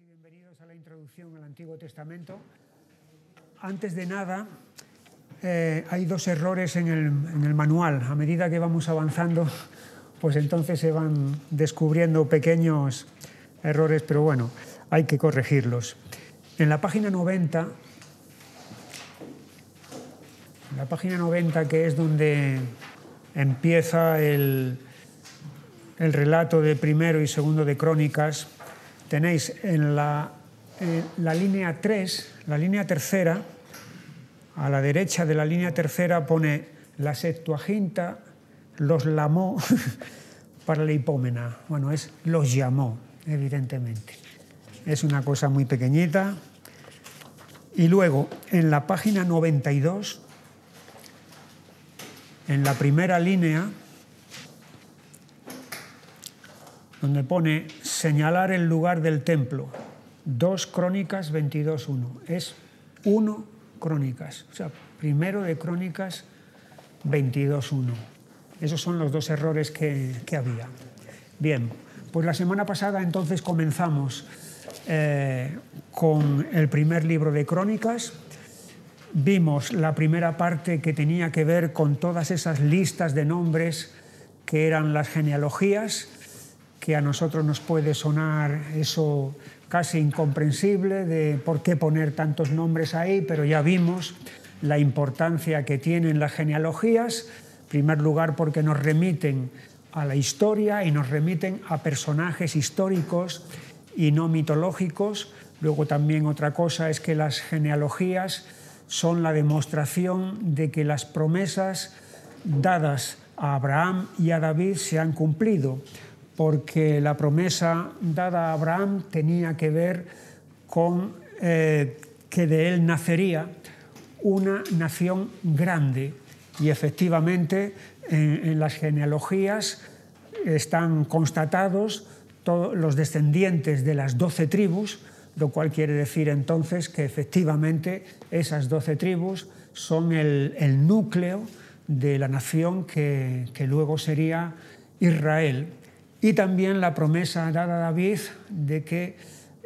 bienvenidos a la introducción al Antiguo Testamento. Antes de nada, eh, hay dos errores en el, en el manual. A medida que vamos avanzando, pues entonces se van descubriendo pequeños errores, pero bueno, hay que corregirlos. En la página 90, en la página 90, que es donde empieza el, el relato de primero y segundo de Crónicas, tenéis en la, la línea 3, la línea tercera, a la derecha de la línea tercera pone la Septuaginta los lamó para la hipómena. Bueno, es los llamó, evidentemente. Es una cosa muy pequeñita. Y luego, en la página 92, en la primera línea, donde pone señalar el lugar del templo, 2 Crónicas 22.1. Es 1 Crónicas, o sea, primero de Crónicas 22.1. Esos son los dos errores que, que, había. Bien, pues la semana pasada entonces comenzamos eh, con el primer libro de Crónicas. Vimos la primera parte que tenía que ver con todas esas listas de nombres que eran las genealogías, que a nosotros nos puede sonar eso casi incomprensible de por qué poner tantos nombres ahí, pero ya vimos la importancia que tienen las genealogías, en primer lugar porque nos remiten a la historia y nos remiten a personajes históricos y no mitológicos. Luego también otra cosa es que las genealogías son la demostración de que las promesas dadas a Abraham y a David se han cumplido porque la promesa dada a Abraham tenía que ver con eh, que de él nacería una nación grande. Y efectivamente en, las genealogías están constatados todos los descendientes de las doce tribus, lo cual quiere decir entonces que efectivamente esas doce tribus son el, el núcleo de la nación que, que luego sería Israel y también la promesa dada a David de que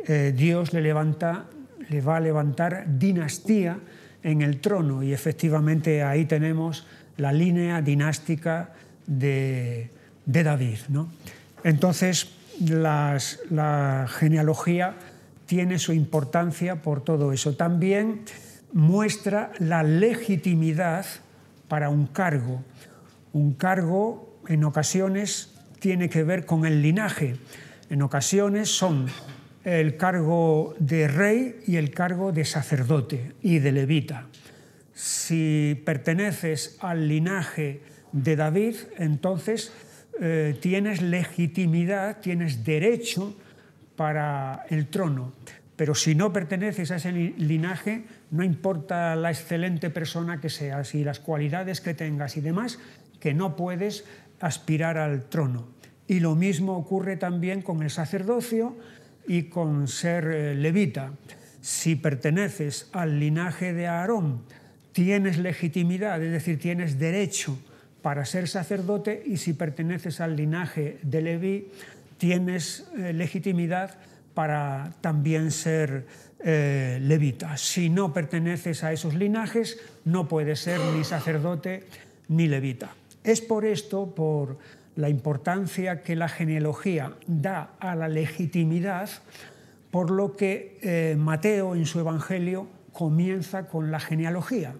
eh, Dios le, levanta, le va a levantar dinastía en el trono y efectivamente ahí tenemos la línea dinástica de, David. ¿no? Entonces la genealogía tiene su importancia por todo eso. También muestra la legitimidad para un cargo. Un cargo en ocasiones tiene que ver con el linaje. En ocasiones son el cargo de rey y el cargo de sacerdote y de levita. Si perteneces al linaje de David, entonces eh, tienes legitimidad, tienes derecho para el trono. Pero si no perteneces a ese linaje, no importa la excelente persona que seas y las cualidades que tengas y demás, que no puedes aspirar al trono. Y lo mismo ocurre también con el sacerdocio y con ser eh, levita. Si perteneces al linaje de Aarón, tienes legitimidad, es decir, tienes derecho para ser sacerdote y si perteneces al linaje de Leví, tienes eh, legitimidad para también ser eh, levita. Si no perteneces a esos linajes, no puedes ser ni sacerdote ni levita. Es por esto, por la importancia que la genealogía da a la legitimidad, por lo que eh, Mateo en su Evangelio comienza con la genealogía,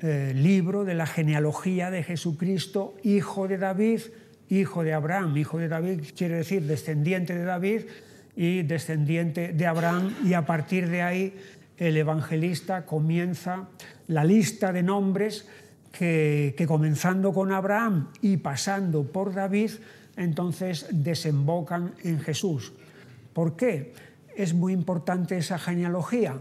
eh, libro de la genealogía de Jesucristo, hijo de David, hijo de Abraham. Hijo de David quiere decir descendiente de David y descendiente de Abraham, y a partir de ahí el evangelista comienza la lista de nombres que, comenzando con Abraham y pasando por David, entonces desembocan en Jesús. ¿Por qué? Es muy importante esa genealogía.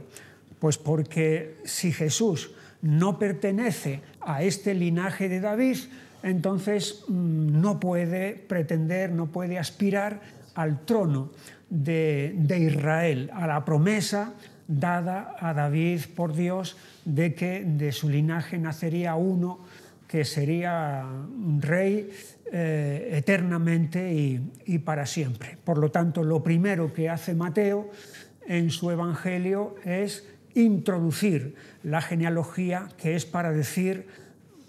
Pues porque si Jesús no pertenece a este linaje de David, entonces mm, no puede pretender, no puede aspirar al trono de, de Israel, a la promesa dada a David por Dios de que de su linaje nacería uno que sería rey eh, eternamente y, y para siempre. Por lo tanto, lo primero que hace Mateo en su Evangelio es introducir la genealogía, que es para decir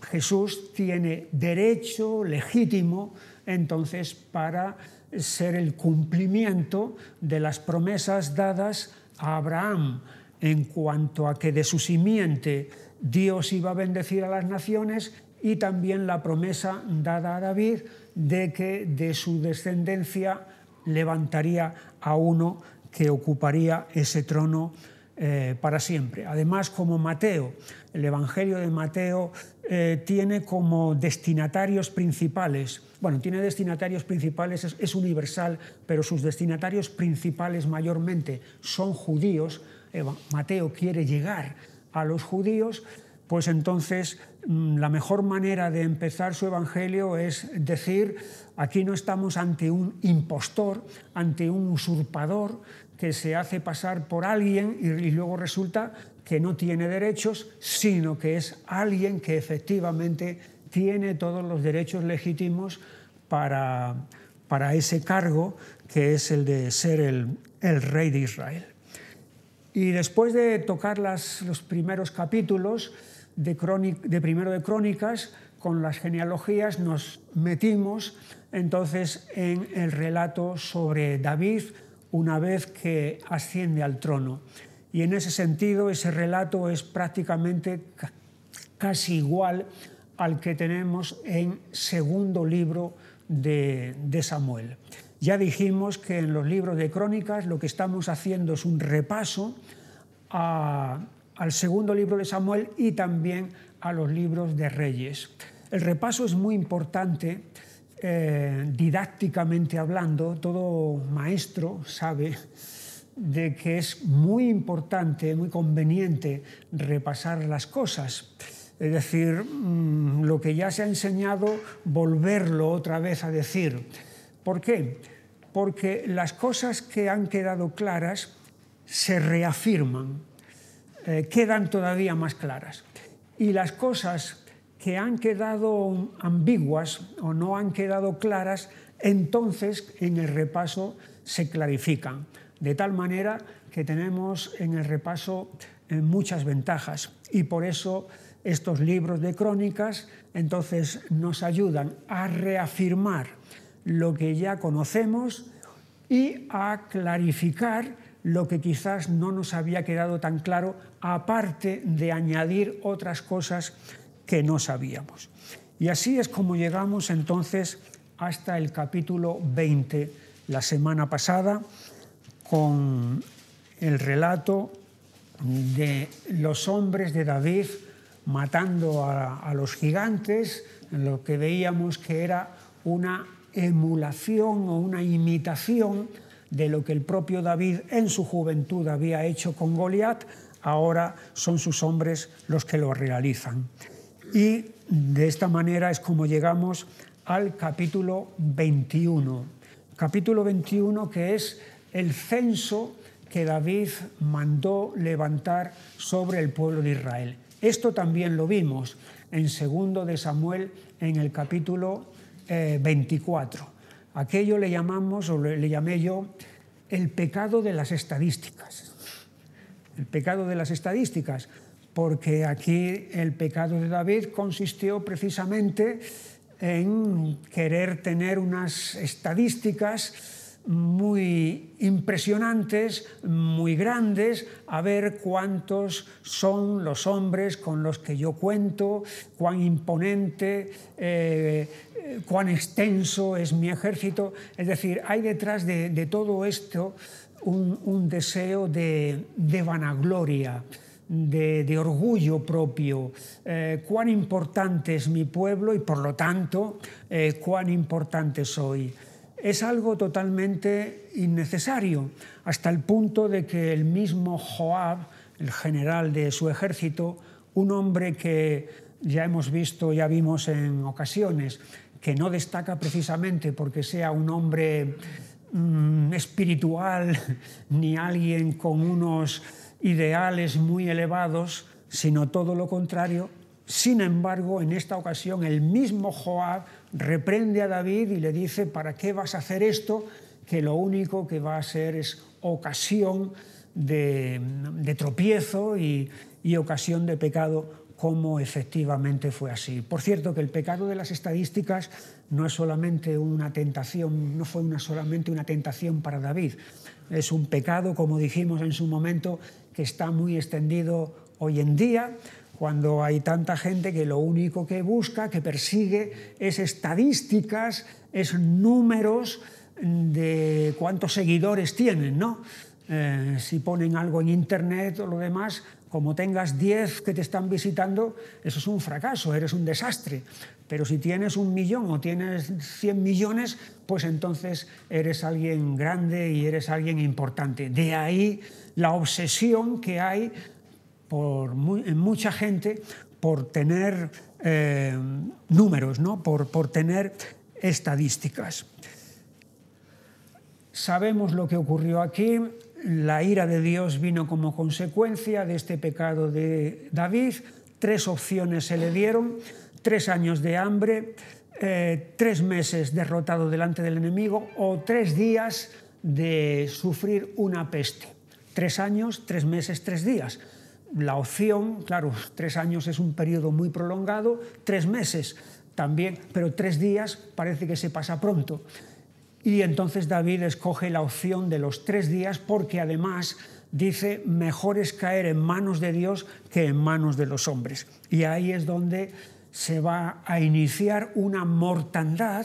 Jesús tiene derecho legítimo entonces para ser el cumplimiento de las promesas dadas a Abraham en cuanto a que de su simiente Dios iba a bendecir a las naciones y también la promesa dada a David de que de su descendencia levantaría a uno que ocuparía ese trono eh, para siempre. Además, como Mateo, el Evangelio de Mateo eh, tiene como destinatarios principales, bueno, tiene destinatarios principales, es, universal, pero sus destinatarios principales mayormente son judíos, Mateo quiere llegar a los judíos, pues entonces mm, la mejor manera de empezar su evangelio es decir, aquí no estamos ante un impostor, ante un usurpador que se hace pasar por alguien y, luego resulta que no tiene derechos, sino que es alguien que efectivamente tiene todos los derechos legítimos para, para ese cargo que es el de ser el, el rey de Israel. Y después de tocar las, los primeros capítulos, de, primero de Crónicas, con las genealogías nos metimos entonces en el relato sobre David una vez que asciende al trono. Y en ese sentido ese relato es prácticamente casi igual al que tenemos en segundo libro de, de Samuel. Ya dijimos que en los libros de crónicas lo que estamos haciendo es un repaso al segundo libro de Samuel y también a los libros de Reyes. El repaso es muy importante, eh, didácticamente hablando, todo maestro sabe de que es muy importante, muy conveniente repasar las cosas. Es decir, mm, lo que ya se ha enseñado, volverlo otra vez a decir. ¿Por qué? Porque las cosas que han quedado claras se reafirman eh, quedan todavía más claras. Y las cosas que han quedado ambiguas o no han quedado claras, entonces en el repaso se clarifican. De tal manera que tenemos en el repaso eh, muchas ventajas y por eso estos libros de crónicas entonces nos ayudan a reafirmar lo que ya conocemos y a clarificar lo que quizás no nos había quedado tan claro, aparte de añadir otras cosas que no sabíamos. Y así es como llegamos entonces hasta el capítulo 20 la semana pasada, con el relato de los hombres de David matando a, los gigantes, lo que veíamos que era una emulación o una imitación de lo que el propio David en su juventud había hecho con Goliat, ahora son sus hombres los que lo realizan. Y de esta manera es como llegamos al capítulo 21. Capítulo 21 que es el censo que David mandó levantar sobre el pueblo de Israel. Esto también lo vimos en segundo de Samuel en el capítulo 24. Eh, Aquello le llamamos, o le, llamé yo, el pecado de las estadísticas. El pecado de las estadísticas, porque aquí el pecado de David consistió precisamente en querer tener unas estadísticas muy impresionantes, muy grandes, a ver cuántos son los hombres con los que yo cuento, cuán imponente, eh, cuán extenso es mi ejército. Es decir, hay detrás de, todo esto un, deseo de, vanagloria. De, orgullo propio, eh, cuán importante es mi pueblo y por lo tanto eh, cuán importante soy. Es algo totalmente innecesario, hasta el punto de que el mismo Joab, el general de su ejército, un hombre que ya hemos visto, ya vimos en ocasiones, que no destaca precisamente porque sea un hombre mm, espiritual ni alguien con unos ideales muy elevados, sino todo lo contrario, Sin embargo, en esta ocasión el mismo Joab reprende a David y le dice, ¿para qué vas a hacer esto? Que lo único que va a ser es ocasión de, tropiezo y, y ocasión de pecado como efectivamente fue así. Por cierto, que el pecado de las estadísticas no es solamente una tentación, no fue una, solamente una tentación para David, es un pecado, como dijimos en su momento, que está muy extendido hoy en día, cuando hay tanta gente que lo único que busca, que persigue, es estadísticas, es números de cuántos seguidores tienen, ¿no? Eh, si ponen algo en internet o lo demás, como tengas 10 que te están visitando, eso es un fracaso, eres un desastre. Pero si tienes un millón o tienes 100 millones, pues entonces eres alguien grande y eres alguien importante. De ahí la obsesión que hay por en mucha gente por tener eh, números, ¿no? por, por tener estadísticas. Sabemos lo que ocurrió aquí, la ira de Dios vino como consecuencia de este pecado de David, tres opciones se le dieron, tres años de hambre, eh, tres meses derrotado delante del enemigo o tres días de sufrir una peste. Tres años, tres meses, tres días la opción, claro, tres años es un periodo muy prolongado, tres meses también, pero tres días parece que se pasa pronto. Y entonces David escoge la opción de los tres días porque además dice, mejor es caer en manos de Dios que en manos de los hombres. Y ahí es donde se va a iniciar una mortandad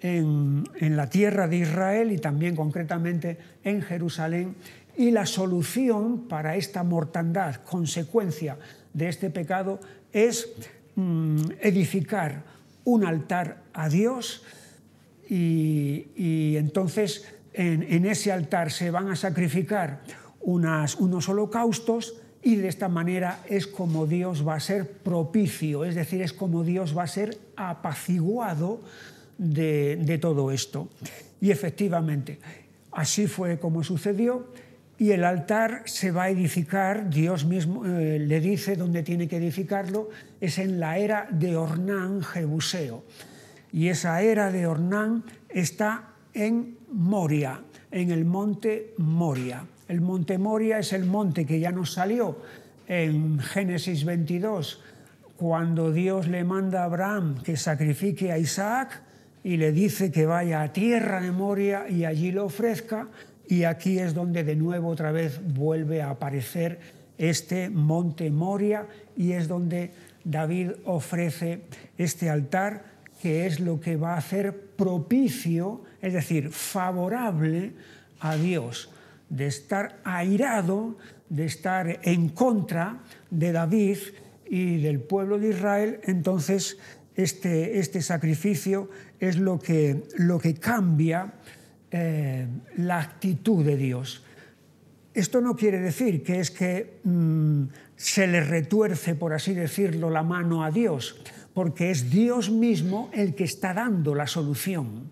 en, en la tierra de Israel y también concretamente en Jerusalén y la solución para esta mortandad, consecuencia de este pecado, es mm, edificar un altar a Dios y, entonces en, ese altar se van a sacrificar unos holocaustos y de esta manera es como Dios va a ser propicio, es decir, es como Dios va a ser apaciguado de, todo esto. Y efectivamente, así fue como sucedió y el altar se va a edificar, Dios mismo eh, le dice dónde tiene que edificarlo, es en la era de Ornán Jebuseo. Y esa era de Ornán está en Moria, en el monte Moria. El monte Moria es el monte que ya nos salió en Génesis 22, cuando Dios le manda a Abraham que sacrifique a Isaac y le dice que vaya a tierra de Moria y allí lo ofrezca y aquí es donde de nuevo otra vez vuelve a aparecer este monte Moria y es donde David ofrece este altar que es lo que va a hacer propicio, es decir, favorable a Dios, de estar airado, de estar en contra de David y del pueblo de Israel, entonces este, este sacrificio es lo que, lo que cambia eh, la actitud de Dios. Esto no quiere decir que es que mm, se le retuerce, por así decirlo, la mano a Dios, porque es Dios mismo el que está dando la solución.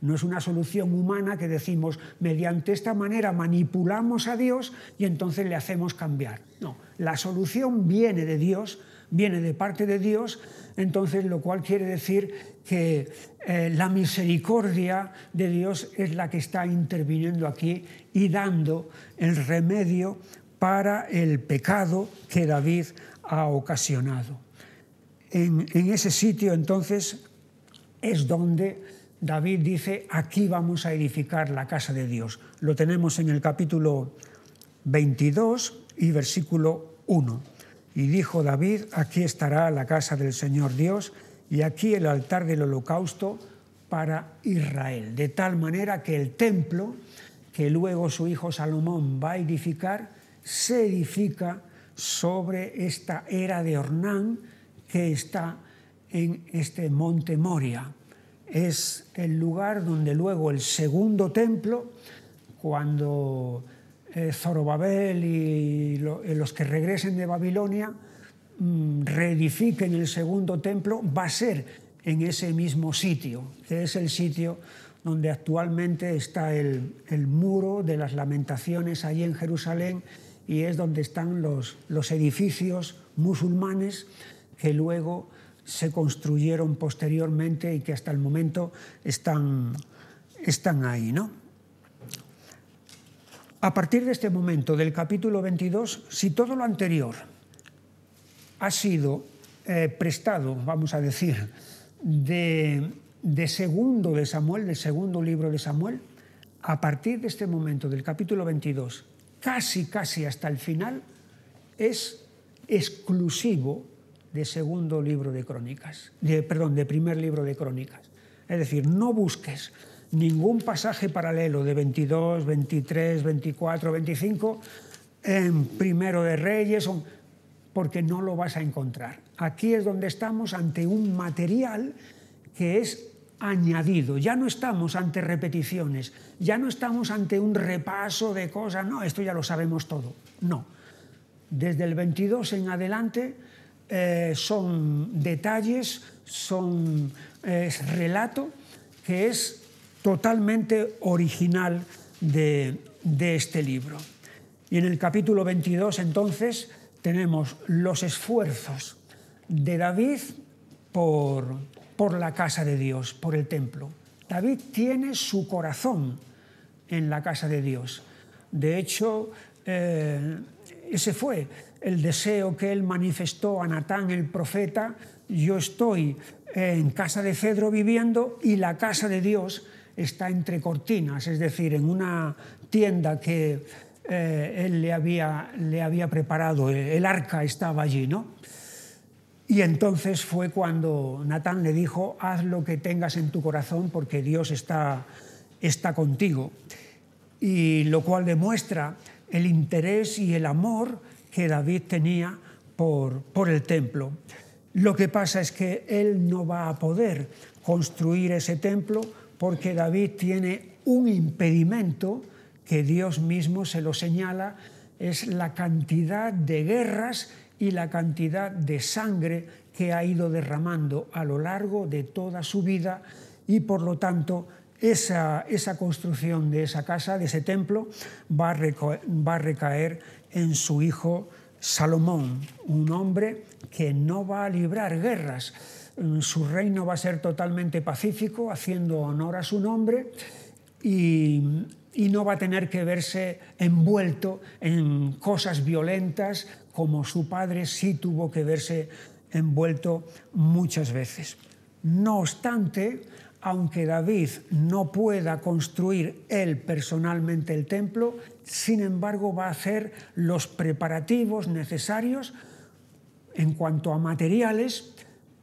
No es una solución humana que decimos, mediante esta manera manipulamos a Dios y entonces le hacemos cambiar. No, la solución viene de Dios, viene de parte de Dios, entonces lo cual quiere decir que eh, la misericordia de Dios es la que está interviniendo aquí y dando el remedio para el pecado que David ha ocasionado. En, ese sitio entonces es donde David dice, aquí vamos a edificar la casa de Dios. Lo tenemos en el capítulo 22 y versículo 1. Y dijo David, aquí estará la casa del Señor Dios y aquí el altar del holocausto para Israel, de tal manera que el templo que luego su hijo Salomón va a edificar, se edifica sobre esta era de Ornán que está en este monte Moria. Es el lugar donde luego el segundo templo, cuando eh, Zorobabel y los que regresen de Babilonia, Mm, reedifiquen el segundo templo va a ser en ese mismo sitio, es el sitio donde actualmente está el, muro de las lamentaciones allí en Jerusalén y es donde están los, los edificios musulmanes que luego se construyeron posteriormente y que hasta el momento están, están ahí. ¿no? A partir de este momento del capítulo 22, si todo lo anterior ha sido eh, prestado, vamos a decir, de, de segundo de Samuel, del segundo libro de Samuel, a partir de este momento del capítulo 22, casi, casi hasta el final, es exclusivo de segundo libro de crónicas, de, perdón, de primer libro de crónicas. Es decir, no busques ningún pasaje paralelo de 22, 23, 24, 25 en primero de Reyes, porque no lo vas a encontrar. Aquí es donde estamos ante un material que es añadido. Ya no estamos ante repeticiones, ya no estamos ante un repaso de cosas, no, esto ya lo sabemos todo. No. Desde el 22 en adelante eh, son detalles, son es relato que es totalmente original de, de este libro. Y en el capítulo 22 entonces tenemos los esfuerzos de David por, por la casa de Dios, por el templo. David tiene su corazón en la casa de Dios. De hecho, eh, ese fue el deseo que él manifestó a Natán el profeta. Yo estoy en casa de Cedro viviendo y la casa de Dios está entre cortinas, es decir, en una tienda que eh, él le había, le había preparado, el arca estaba allí, ¿no? Y entonces fue cuando Natán le dijo, haz lo que tengas en tu corazón porque Dios está, está contigo. Y lo cual demuestra el interés y el amor que David tenía por, por el templo. Lo que pasa es que él no va a poder construir ese templo porque David tiene un impedimento que Dios mismo se lo señala, es la cantidad de guerras y la cantidad de sangre que ha ido derramando a lo largo de toda su vida y por lo tanto esa, esa construcción de esa casa, de ese templo, va va a recaer en su hijo Salomón, un hombre que no va a librar guerras. Su reino va a ser totalmente pacífico, haciendo honor a su nombre y, y no va a tener que verse envuelto en cosas violentas como su padre sí tuvo que verse envuelto muchas veces. No obstante, aunque David no pueda construir él personalmente el templo, sin embargo va a hacer los preparativos necesarios en cuanto a materiales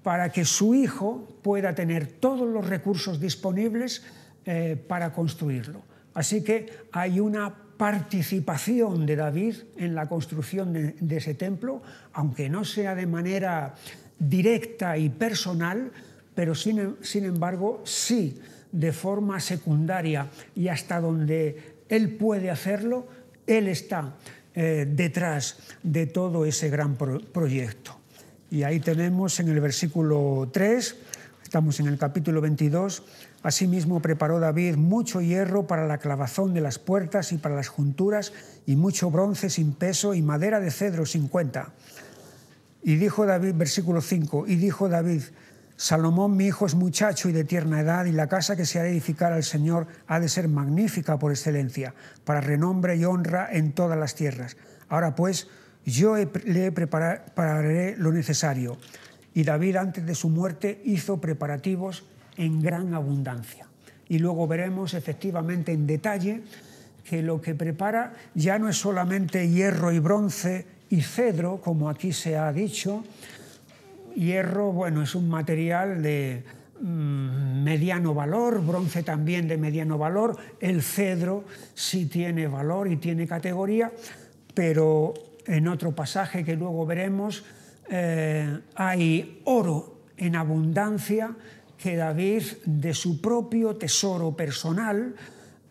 para que su hijo pueda tener todos los recursos disponibles eh, para construirlo. Así que hay una participación de David en la construcción de, ese templo, aunque no sea de manera directa y personal, pero sin, embargo sí de forma secundaria y hasta donde él puede hacerlo, él está eh, detrás de todo ese gran proyecto. Y ahí tenemos en el versículo 3, estamos en el capítulo 22, Asimismo preparó David mucho hierro para la clavazón de las puertas y para las junturas, y mucho bronce sin peso y madera de cedro sin cuenta. Y dijo David, versículo 5, y dijo David, Salomón mi hijo es muchacho y de tierna edad, y la casa que se ha de edificar al Señor ha de ser magnífica por excelencia, para renombre y honra en todas las tierras. Ahora pues, yo le prepararé lo necesario. Y David antes de su muerte hizo preparativos en gran abundancia. Y luego veremos efectivamente en detalle que lo que prepara ya no es solamente hierro y bronce y cedro, como aquí se ha dicho. Hierro, bueno, es un material de mm, mediano valor, bronce también de mediano valor, el cedro sí tiene valor y tiene categoría, pero en otro pasaje que luego veremos eh, hay oro en abundancia que David de su propio tesoro personal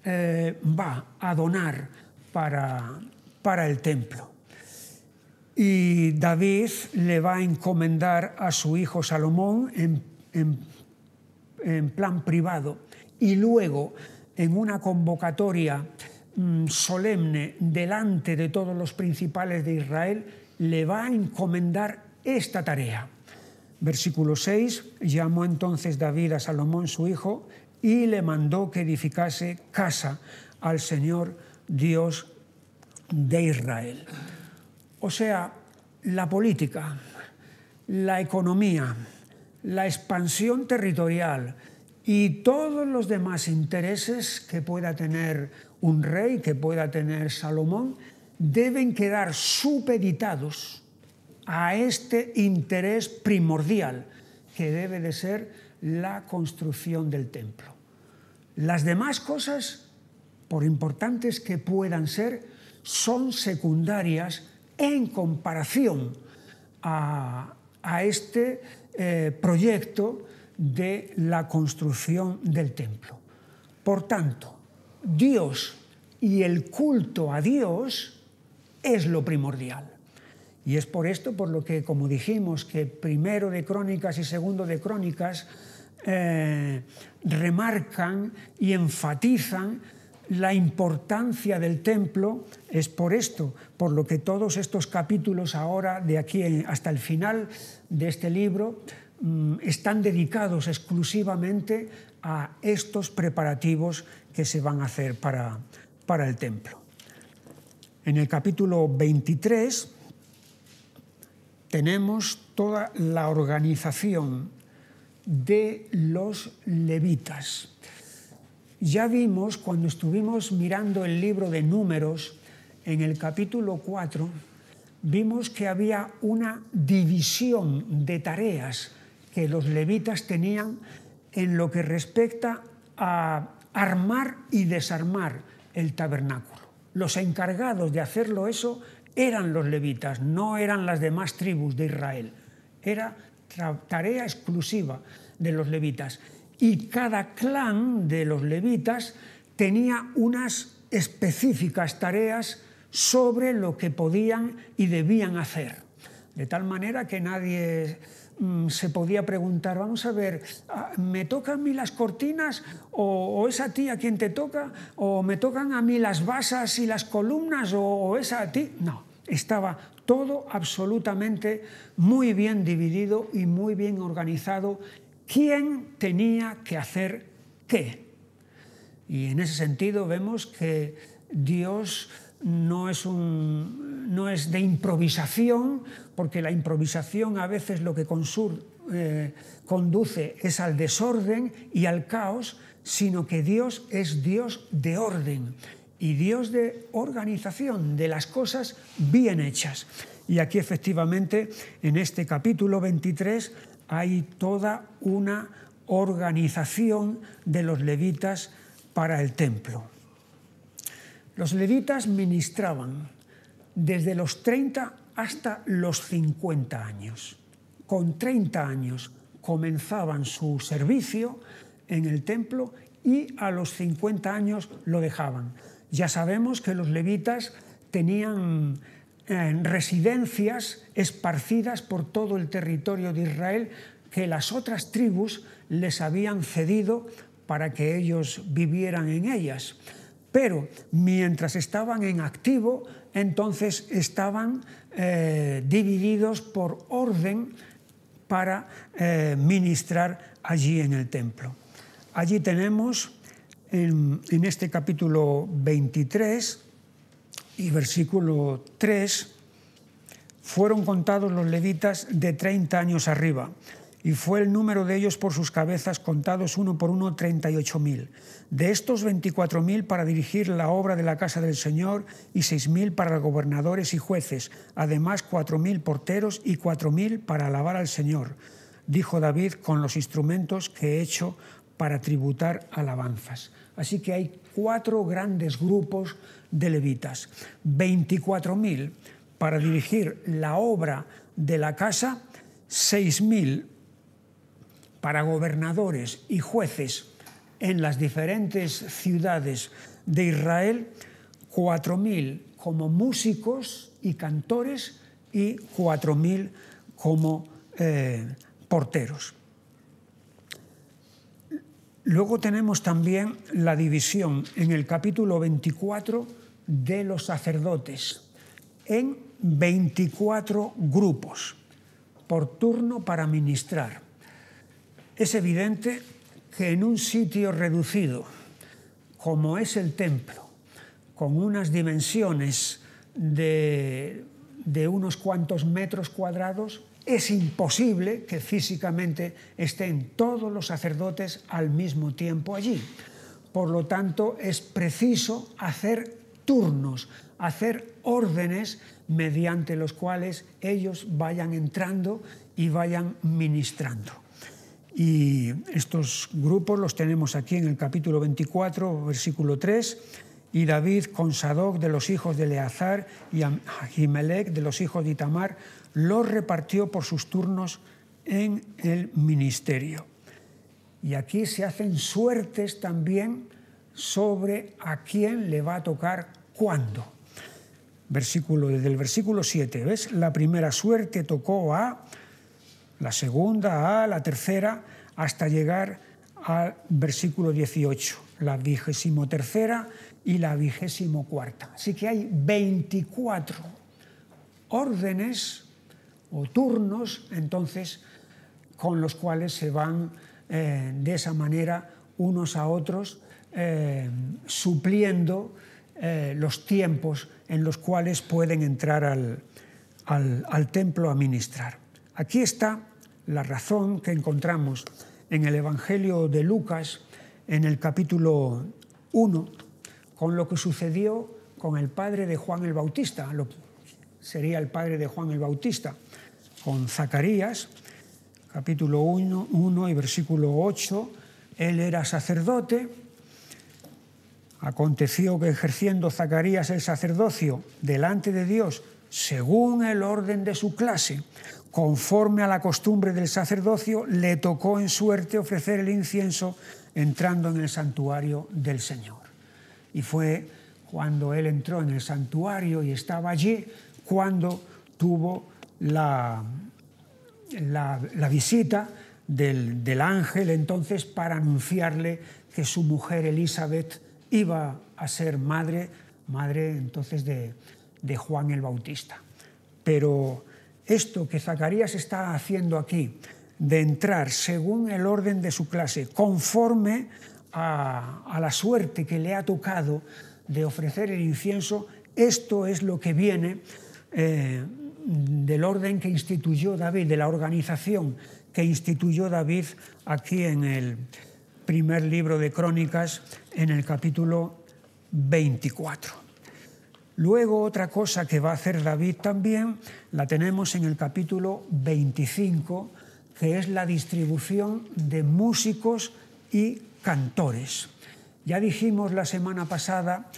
eh, va a donar para, para el templo. Y David le va a encomendar a su hijo Salomón en, plan privado y luego en una convocatoria mm, solemne delante de todos los principales de Israel, le va a encomendar esta tarea Versículo 6, llamó entonces David a Salomón su hijo y le mandó que edificase casa al Señor Dios de Israel. O sea, la política, la economía, la expansión territorial y todos los demás intereses que pueda tener un rey, que pueda tener Salomón, deben quedar supeditados a este interés primordial que debe de ser la construcción del templo. Las demás cosas, por importantes que puedan ser, son secundarias en comparación a, este eh, proyecto de la construcción del templo. Por tanto, Dios y el culto a Dios es lo primordial. Y es por esto por lo que, como dijimos, que primero de Crónicas y segundo de Crónicas eh, remarcan y enfatizan la importancia del templo es por esto, por lo que todos estos capítulos ahora, de aquí hasta el final de este libro, mm, están dedicados exclusivamente a estos preparativos que se van a hacer para, para el templo. En el capítulo 23 tenemos toda la organización de los levitas. Ya vimos cuando estuvimos mirando el libro de números, en el capítulo 4, vimos que había una división de tareas que los levitas tenían en lo que respecta a armar y desarmar el tabernáculo. Los encargados de hacerlo eso eran los levitas, no eran las demás tribus de Israel. Era tarea exclusiva de los levitas y cada clan de los levitas tenía unas específicas tareas sobre lo que podían y debían hacer. De tal manera que nadie mm, se podía preguntar, vamos a ver, ah, ¿me tocan a mí las cortinas o, es a ti a quien te toca? ¿O me tocan a mí las basas y las columnas o, o es a ti? No, estaba todo absolutamente muy bien dividido y muy bien organizado quién tenía que hacer qué. Y en ese sentido vemos que Dios no es, un, no es de improvisación, porque la improvisación a veces lo que eh, conduce es al desorden y al caos, sino que Dios es Dios de orden y Dios de organización de las cosas bien hechas. Y aquí efectivamente, en este capítulo 23, hay toda una organización de los levitas para el templo. Los levitas ministraban desde los 30 hasta los 50 años. Con 30 años comenzaban su servicio en el templo y a los 50 años lo dejaban. Ya sabemos que los levitas tenían residencias esparcidas por todo el territorio de Israel que las otras tribus les habían cedido para que ellos vivieran en ellas. Pero mientras estaban en activo, entonces estaban eh, divididos por orden para eh, ministrar allí en el templo. Allí tenemos en, este capítulo 23 y versículo 3, fueron contados los levitas de 30 años arriba, y fue el número de ellos por sus cabezas contados uno por uno 38 mil. De estos 24 mil para dirigir la obra de la casa del Señor y seis mil para gobernadores y jueces, además cuatro mil porteros y cuatro mil para alabar al Señor, dijo David con los instrumentos que he hecho para tributar alabanzas. Así que hay cuatro grandes grupos de levitas, 24.000 para dirigir la obra de la casa, 6.000 para gobernadores y jueces en las diferentes ciudades de Israel, 4.000 como músicos y cantores y 4.000 como eh, porteros. Luego tenemos también la división en el capítulo 24 de los sacerdotes en 24 grupos. por turno para ministrar. Es evidente que en un sitio reducido, como es el templo, con unas dimensiones de, unos cuantos metros cuadrados, es imposible que físicamente estén todos los sacerdotes al mismo tiempo allí. Por lo tanto, es preciso hacer turnos, hacer órdenes mediante los cuales ellos vayan entrando y vayan ministrando. Y estos grupos los tenemos aquí en el capítulo 24, versículo 3. Y David con Sadoc de los hijos de Eleazar y Ahimelech de los hijos de Itamar los repartió por sus turnos en el ministerio. Y aquí se hacen suertes también sobre a quién le va a tocar cuándo. Versículo, desde el versículo 7, ¿ves? La primera suerte tocó a, la segunda a, la tercera, hasta llegar al versículo 18, la vigésimo tercera y la vigésimo cuarta. Así que hay 24 órdenes o turnos, entonces, con los cuales se van eh, de esa manera unos a otros eh, supliendo eh, los tiempos en los cuales pueden entrar al, al templo a ministrar. Aquí está la razón que encontramos en el Evangelio de Lucas, en el capítulo 1, con lo que sucedió con el padre de Juan el Bautista, lo sería el padre de Juan el Bautista, con Zacarías, capítulo 1, 1 y versículo 8, él era sacerdote, Aconteció que ejerciendo Zacarías el sacerdocio delante de Dios, según el orden de su clase, conforme a la costumbre del sacerdocio, le tocó en suerte ofrecer el incienso entrando en el santuario del Señor. Y fue cuando él entró en el santuario y estaba allí, cuando tuvo la, la, visita del, del ángel entonces para anunciarle que su mujer Elizabeth iba a ser madre, madre entonces de, de Juan el Bautista. Pero esto que Zacarías está haciendo aquí, de entrar según el orden de su clase, conforme a, a, la suerte que le ha tocado de ofrecer el incienso, esto es lo que viene eh, del orden que instituyó David, de la organización que instituyó David aquí en el, primer libro de Crónicas en el capítulo 24. Luego otra cosa que va a hacer David también la tenemos en el capítulo 25, que es la distribución de músicos y cantores. Ya dijimos la semana pasada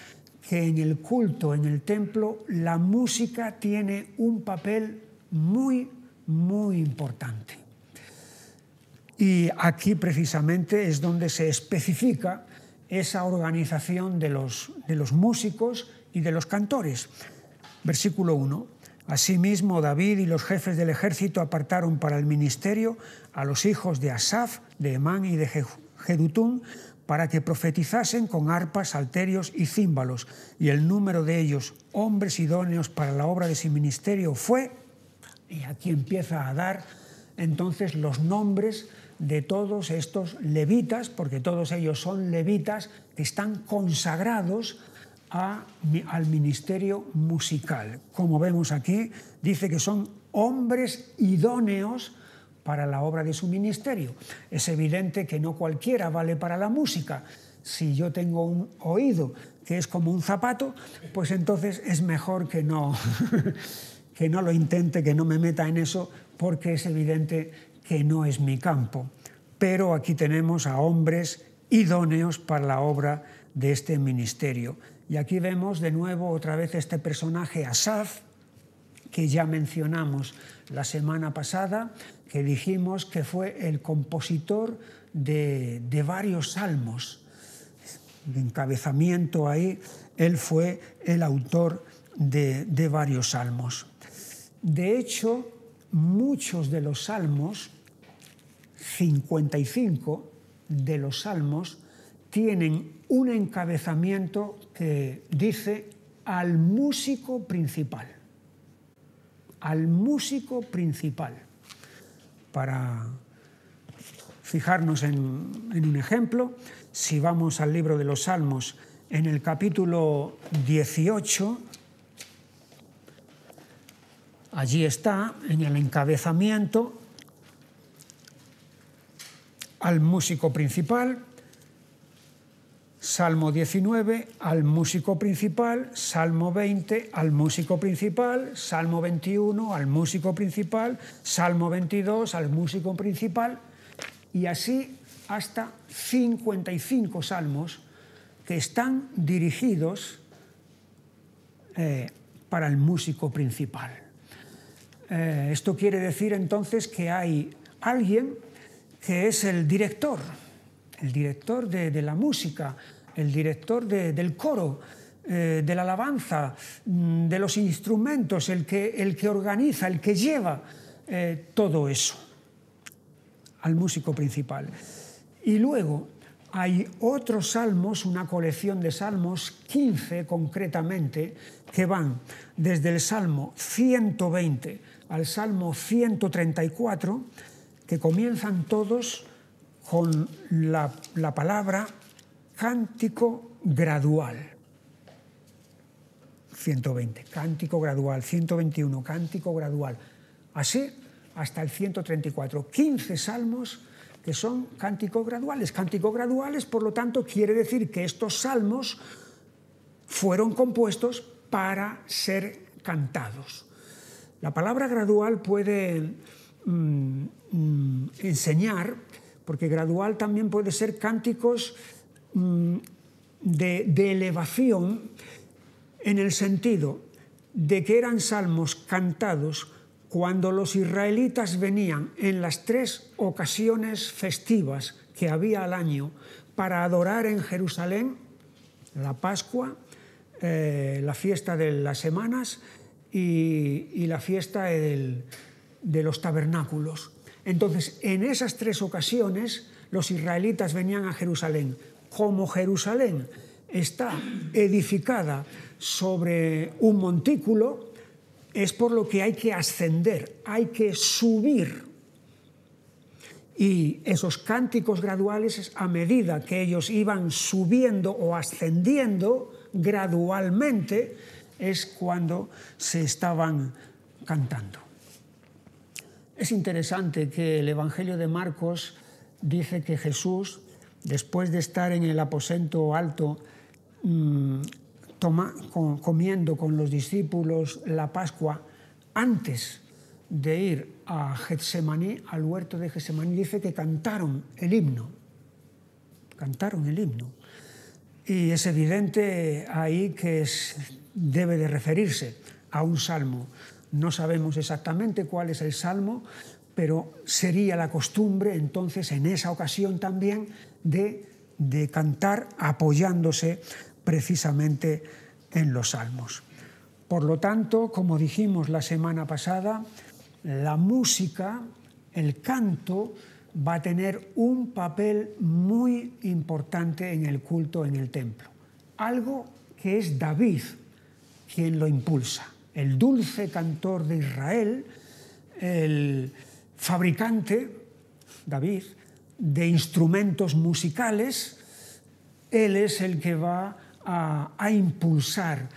que en el culto, en el templo, la música tiene un papel muy, muy importante. Y aquí precisamente es donde se especifica esa organización de los, de los músicos y de los cantores. Versículo 1. Asimismo, David y los jefes del ejército apartaron para el ministerio a los hijos de Asaf, de Emán y de Jedutún, para que profetizasen con arpas, salterios y címbalos, y el número de ellos, hombres idóneos para la obra de su ministerio, fue, y aquí empieza a dar entonces los nombres de todos estos levitas, porque todos ellos son levitas que están consagrados a, al ministerio musical. Como vemos aquí, dice que son hombres idóneos para la obra de su ministerio. Es evidente que no cualquiera vale para la música. Si yo tengo un oído que es como un zapato, pues entonces es mejor que no, que no lo intente, que no me meta en eso, porque es evidente que no es mi campo. Pero aquí tenemos a hombres idóneos para la obra de este ministerio. Y aquí vemos de nuevo otra vez este personaje Asaf, que ya mencionamos la semana pasada, que dijimos que fue el compositor de, de varios salmos. De encabezamiento ahí, él fue el autor de, de varios salmos. De hecho, muchos de los salmos 55 de los salmos tienen un encabezamiento que dice al músico principal. Al músico principal. para fijarnos en, un ejemplo, si vamos al libro de los Salmos, en el capítulo 18, allí está, en el encabezamiento, al músico principal, Salmo 19 al músico principal, Salmo 20 al músico principal, Salmo 21 al músico principal, Salmo 22 al músico principal, y así hasta 55 salmos que están dirigidos eh, para el músico principal. Eh, esto quiere decir entonces que hay alguien que es el director, el director de, la música, el director del coro, eh, de la alabanza, mm, de los instrumentos, el que, el que organiza, el que lleva todo eso al músico principal. Y luego hay otros salmos, una colección de salmos, 15 concretamente, que van desde el Salmo 120 al Salmo 134, que comienzan todos con la, la palabra cántico gradual. 120, cántico gradual, 121, cántico gradual. Así hasta el 134. 15 salmos que son cánticos graduales. Cánticos graduales, por lo tanto, quiere decir que estos salmos fueron compuestos para ser cantados. La palabra gradual puede mm, mm, enseñar, porque gradual también puede ser cánticos mm, de elevación en el sentido de que eran salmos cantados cuando los israelitas venían en las tres ocasiones festivas que había al año para adorar en Jerusalén, la Pascua, eh, la fiesta de las semanas y, la fiesta de los tabernáculos. Entonces, en esas tres ocasiones, los israelitas venían a Jerusalén. Como Jerusalén está edificada sobre un montículo, es por lo que hay que ascender, hay que subir. Y esos cánticos graduales, a medida que ellos iban subiendo o ascendiendo gradualmente, es cuando se estaban cantando. Es interesante que el Evangelio de Marcos dice que Jesús, después de estar en el aposento alto, mm, comiendo con los discípulos la Pascua, antes de ir a Getsemaní, al huerto de Getsemaní, dice que cantaron el himno. Cantaron el himno. Y es evidente ahí que debe de referirse a un salmo. No sabemos exactamente cuál es el salmo, pero sería la costumbre entonces en esa ocasión también de, de cantar apoyándose precisamente en los salmos. Por lo tanto, como dijimos la semana pasada, la música, el canto, va a tener un papel muy importante en el culto en el templo. Algo que es David quien lo impulsa. El dulce cantor de Israel, el fabricante, David, de instrumentos musicales, él es el que va a, impulsar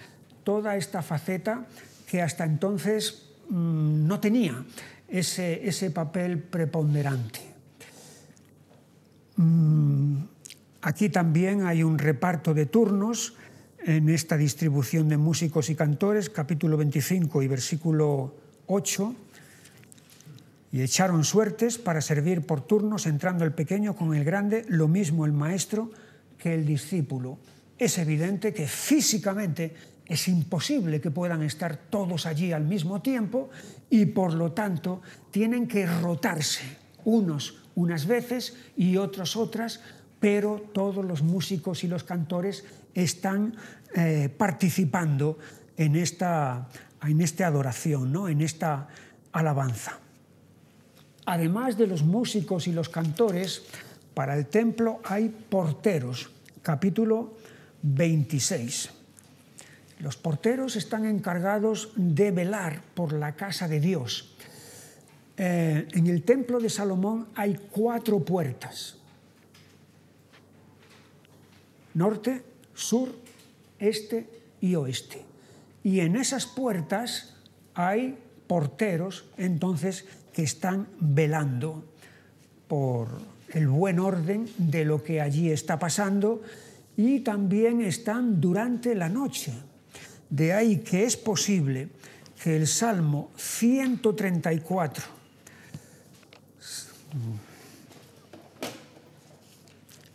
toda esta faceta que hasta entonces mm, no tenía ese, ese papel preponderante. Mm, aquí también hay un reparto de turnos en esta distribución de músicos y cantores, capítulo 25 y versículo 8. Y echaron suertes para servir por turnos, entrando el pequeño con el grande, lo mismo el maestro que el discípulo es evidente que físicamente es imposible que puedan estar todos allí al mismo tiempo y por lo tanto tienen que rotarse unos unas veces y otros otras, pero todos los músicos y los cantores están eh, participando en esta, en esta adoración, ¿no? en esta alabanza. Además de los músicos y los cantores, para el templo hay porteros, capítulo 26. Los porteros están encargados de velar por la casa de Dios. eh, en el templo de Salomón hay cuatro puertas. Norte, sur, este y oeste. Y en esas puertas hay porteros entonces que están velando por el buen orden de lo que allí está pasando y también están durante la noche. De ahí que es posible que el Salmo 134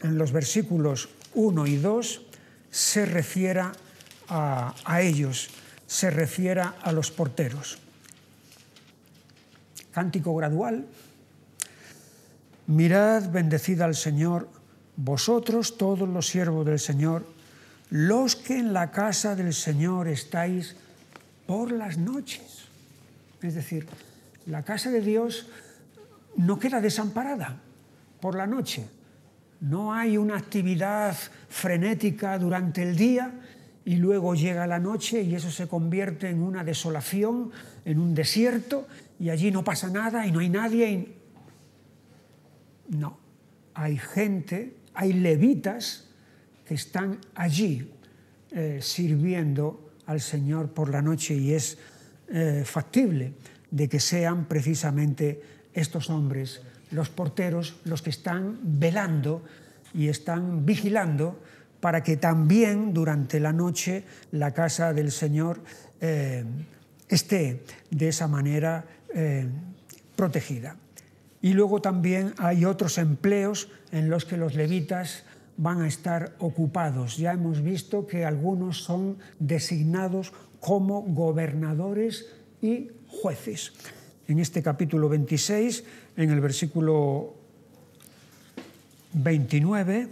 en los versículos 1 y 2 se refiera a, a ellos, se refiera a los porteros. Cántico gradual. Mirad, bendecida al Señor, vosotros todos los siervos del Señor, los que en la casa del Señor estáis por las noches. Es decir, la casa de Dios no queda desamparada por la noche. No hay una actividad frenética durante el día y luego llega la noche y eso se convierte en una desolación, en un desierto y allí no pasa nada y no hay nadie. No, hay gente, hay levitas que están allí eh, sirviendo al Señor por la noche y es eh, factible de que sean precisamente estos hombres los porteros los que están velando y están vigilando para que también durante la noche la casa del Señor eh, esté de esa manera eh, protegida. Y luego también hay otros empleos en los que los levitas van a estar ocupados. Ya hemos visto que algunos son designados como gobernadores y jueces. En este capítulo 26 en el versículo 29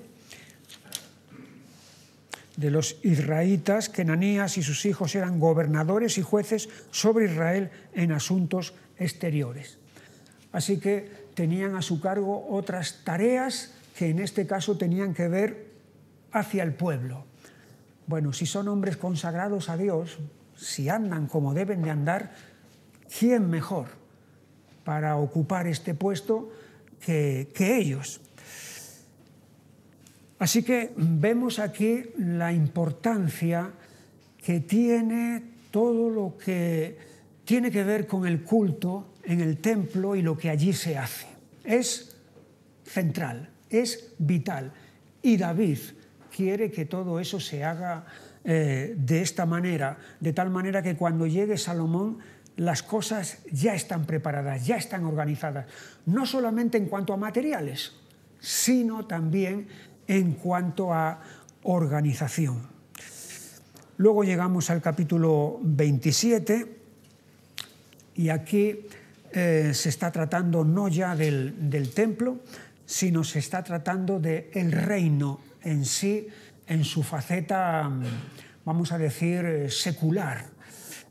de los israelitas, que y sus hijos eran gobernadores y jueces sobre Israel en asuntos exteriores. Así que tenían a su cargo otras tareas que en este caso tenían que ver hacia el pueblo. Bueno, si son hombres consagrados a Dios, si andan como deben de andar, ¿quién mejor para ocupar este puesto que, ellos. Así que vemos aquí la importancia que tiene todo lo que tiene que ver con el culto en el templo y lo que allí se hace. Es central, es vital. Y David quiere que todo eso se haga eh, de esta manera, de tal manera que cuando llegue Salomón las cosas ya están preparadas, ya están organizadas, no solamente en cuanto a materiales, sino también en cuanto a organización. Luego llegamos al capítulo 27 y aquí eh, se está tratando no ya del, del, templo, sino se está tratando del el reino en sí, en su faceta, vamos a decir, eh, secular,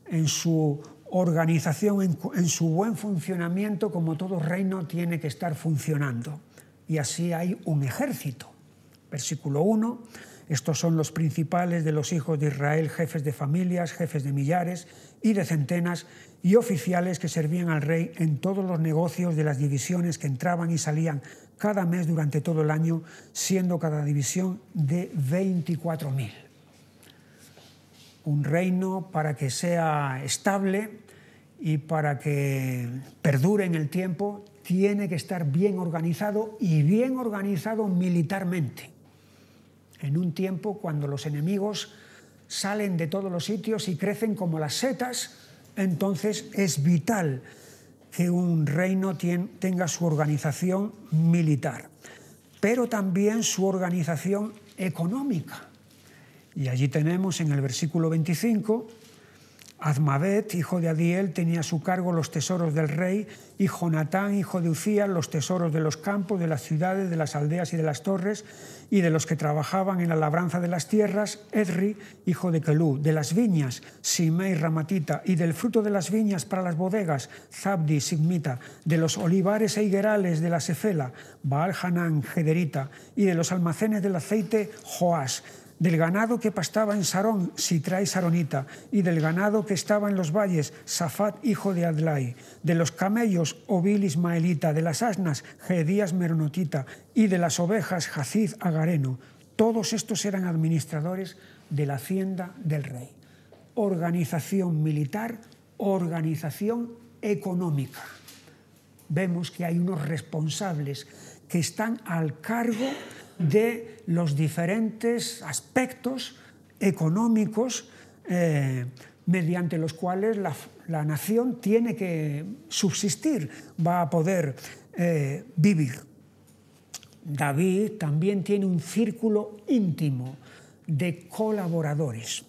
en su organización en, su buen funcionamiento, como todo reino, tiene que estar funcionando. Y así hay un ejército. Versículo 1. Estos son los principales de los hijos de Israel, jefes de familias, jefes de millares y de centenas, y oficiales que servían al rey en todos los negocios de las divisiones que entraban y salían cada mes durante todo el año, siendo cada división de 24.000. Un reino para que sea estable, y para que perdure en el tiempo tiene que estar bien organizado y bien organizado militarmente. En un tiempo cuando los enemigos salen de todos los sitios y crecen como las setas, entonces es vital que un reino tenga su organización militar, pero también su organización económica. Y allí tenemos en el versículo 25 Azmavet, hijo de Adiel, tenía a su cargo los tesoros del rey, y Jonatán, hijo de Ucías, los tesoros de los campos, de las ciudades, de las aldeas y de las torres, y de los que trabajaban en la labranza de las tierras, Edri, hijo de Kelú, de las viñas, Simei, Ramatita, y del fruto de las viñas para las bodegas, Zabdi, Sigmita, de los olivares e higuerales de la Sefela, Baal Hanán, Gederita, y de los almacenes del aceite, Joás, del ganado que pastaba en Sarón, Sitrai Saronita, y del ganado que estaba en los valles, Safat, hijo de Adlai, de los camellos, Obil Ismaelita, de las asnas, Gedías Meronotita, y de las ovejas, Jacid Agareno. Todos estos eran administradores de la hacienda del rey. Organización militar, organización económica. Vemos que hay unos responsables que están al cargo de los diferentes aspectos económicos eh, mediante los cuales la, la, nación tiene que subsistir, va a poder eh, vivir. David también tiene un círculo íntimo de colaboradores.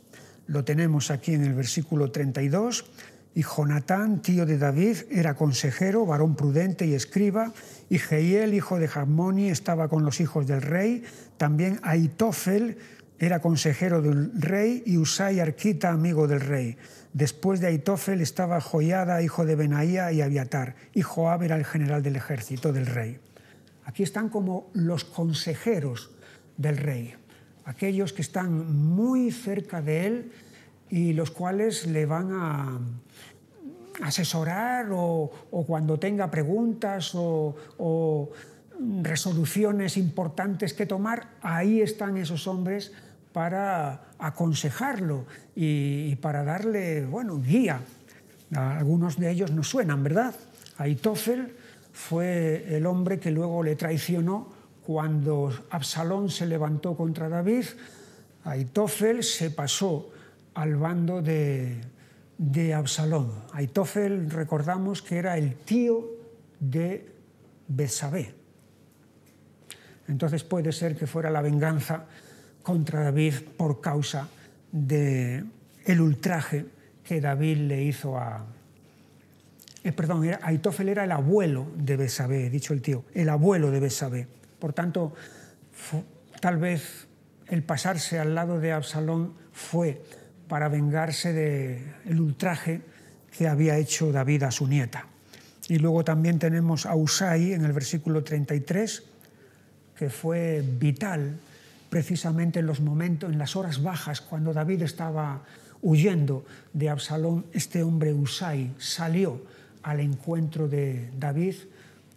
Lo tenemos aquí en el versículo 32. Y Jonatán, tío de David, era consejero, varón prudente y escriba, y Jehiel, hijo de Jamoni, estaba con los hijos del rey. También Aitofel era consejero del rey y Usai Arquita, amigo del rey. Después de Aitofel estaba Joyada, hijo de Benaía y Abiatar, y Joab era el general del ejército del rey. Aquí están como los consejeros del rey, aquellos que están muy cerca de él y los cuales le van a asesorar o, cuando tenga preguntas o, resoluciones importantes que tomar, ahí están esos hombres para aconsejarlo y, para darle, bueno, guía. Algunos de ellos nos suenan, ¿verdad? Aitofel fue el hombre que luego le traicionó cuando Absalón se levantó contra David. Aitofel se pasó al bando de, de Absalón. Aitofel, recordamos que era el tío de Besabé. Entonces puede ser que fuera la venganza contra David por causa del el ultraje que David le hizo a... Eh, perdón, Aitofel era el abuelo de Besabé, dicho el tío, el abuelo de Besabé. Por tanto, tal vez el pasarse al lado de Absalón fue para vengarse del ultraje que había hecho David a su nieta. Y luego también tenemos a Usai en el versículo 33, que fue vital precisamente en los momentos, en las horas bajas, cuando David estaba huyendo de Absalón, este hombre Usai salió al encuentro de David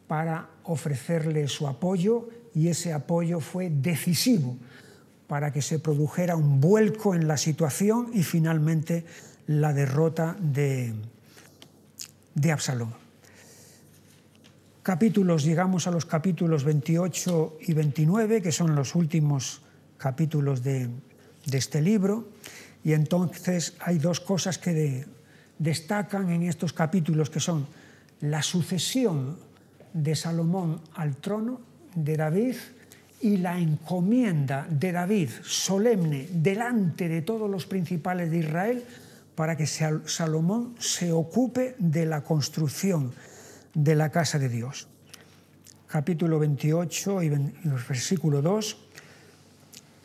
para ofrecerle su apoyo y ese apoyo fue decisivo para que se produjera un vuelco en la situación y finalmente la derrota de, de Absalón. Capítulos, llegamos a los capítulos 28 y 29, que son los últimos capítulos de, de este libro, y entonces hay dos cosas que de, destacan en estos capítulos, que son la sucesión de Salomón al trono de David y la encomienda de David solemne delante de todos los principales de Israel para que Salomón se ocupe de la construcción de la casa de Dios. Capítulo 28 y versículo 2.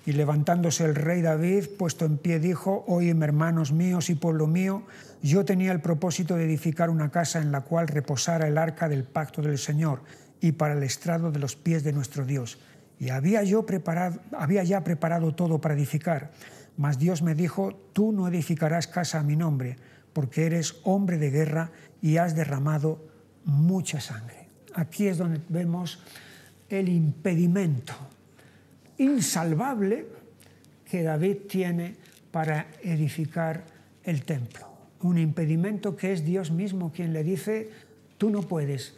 Y levantándose el rey David, puesto en pie, dijo, Oíme, hermanos míos y pueblo mío, yo tenía el propósito de edificar una casa en la cual reposara el arca del pacto del Señor y para el estrado de los pies de nuestro Dios y había yo preparado, había ya preparado todo para edificar. Mas Dios me dijo, tú no edificarás casa a mi nombre, porque eres hombre de guerra y has derramado mucha sangre. Aquí es donde vemos el impedimento insalvable que David tiene para edificar el templo. Un impedimento que es Dios mismo quien le dice, tú no puedes,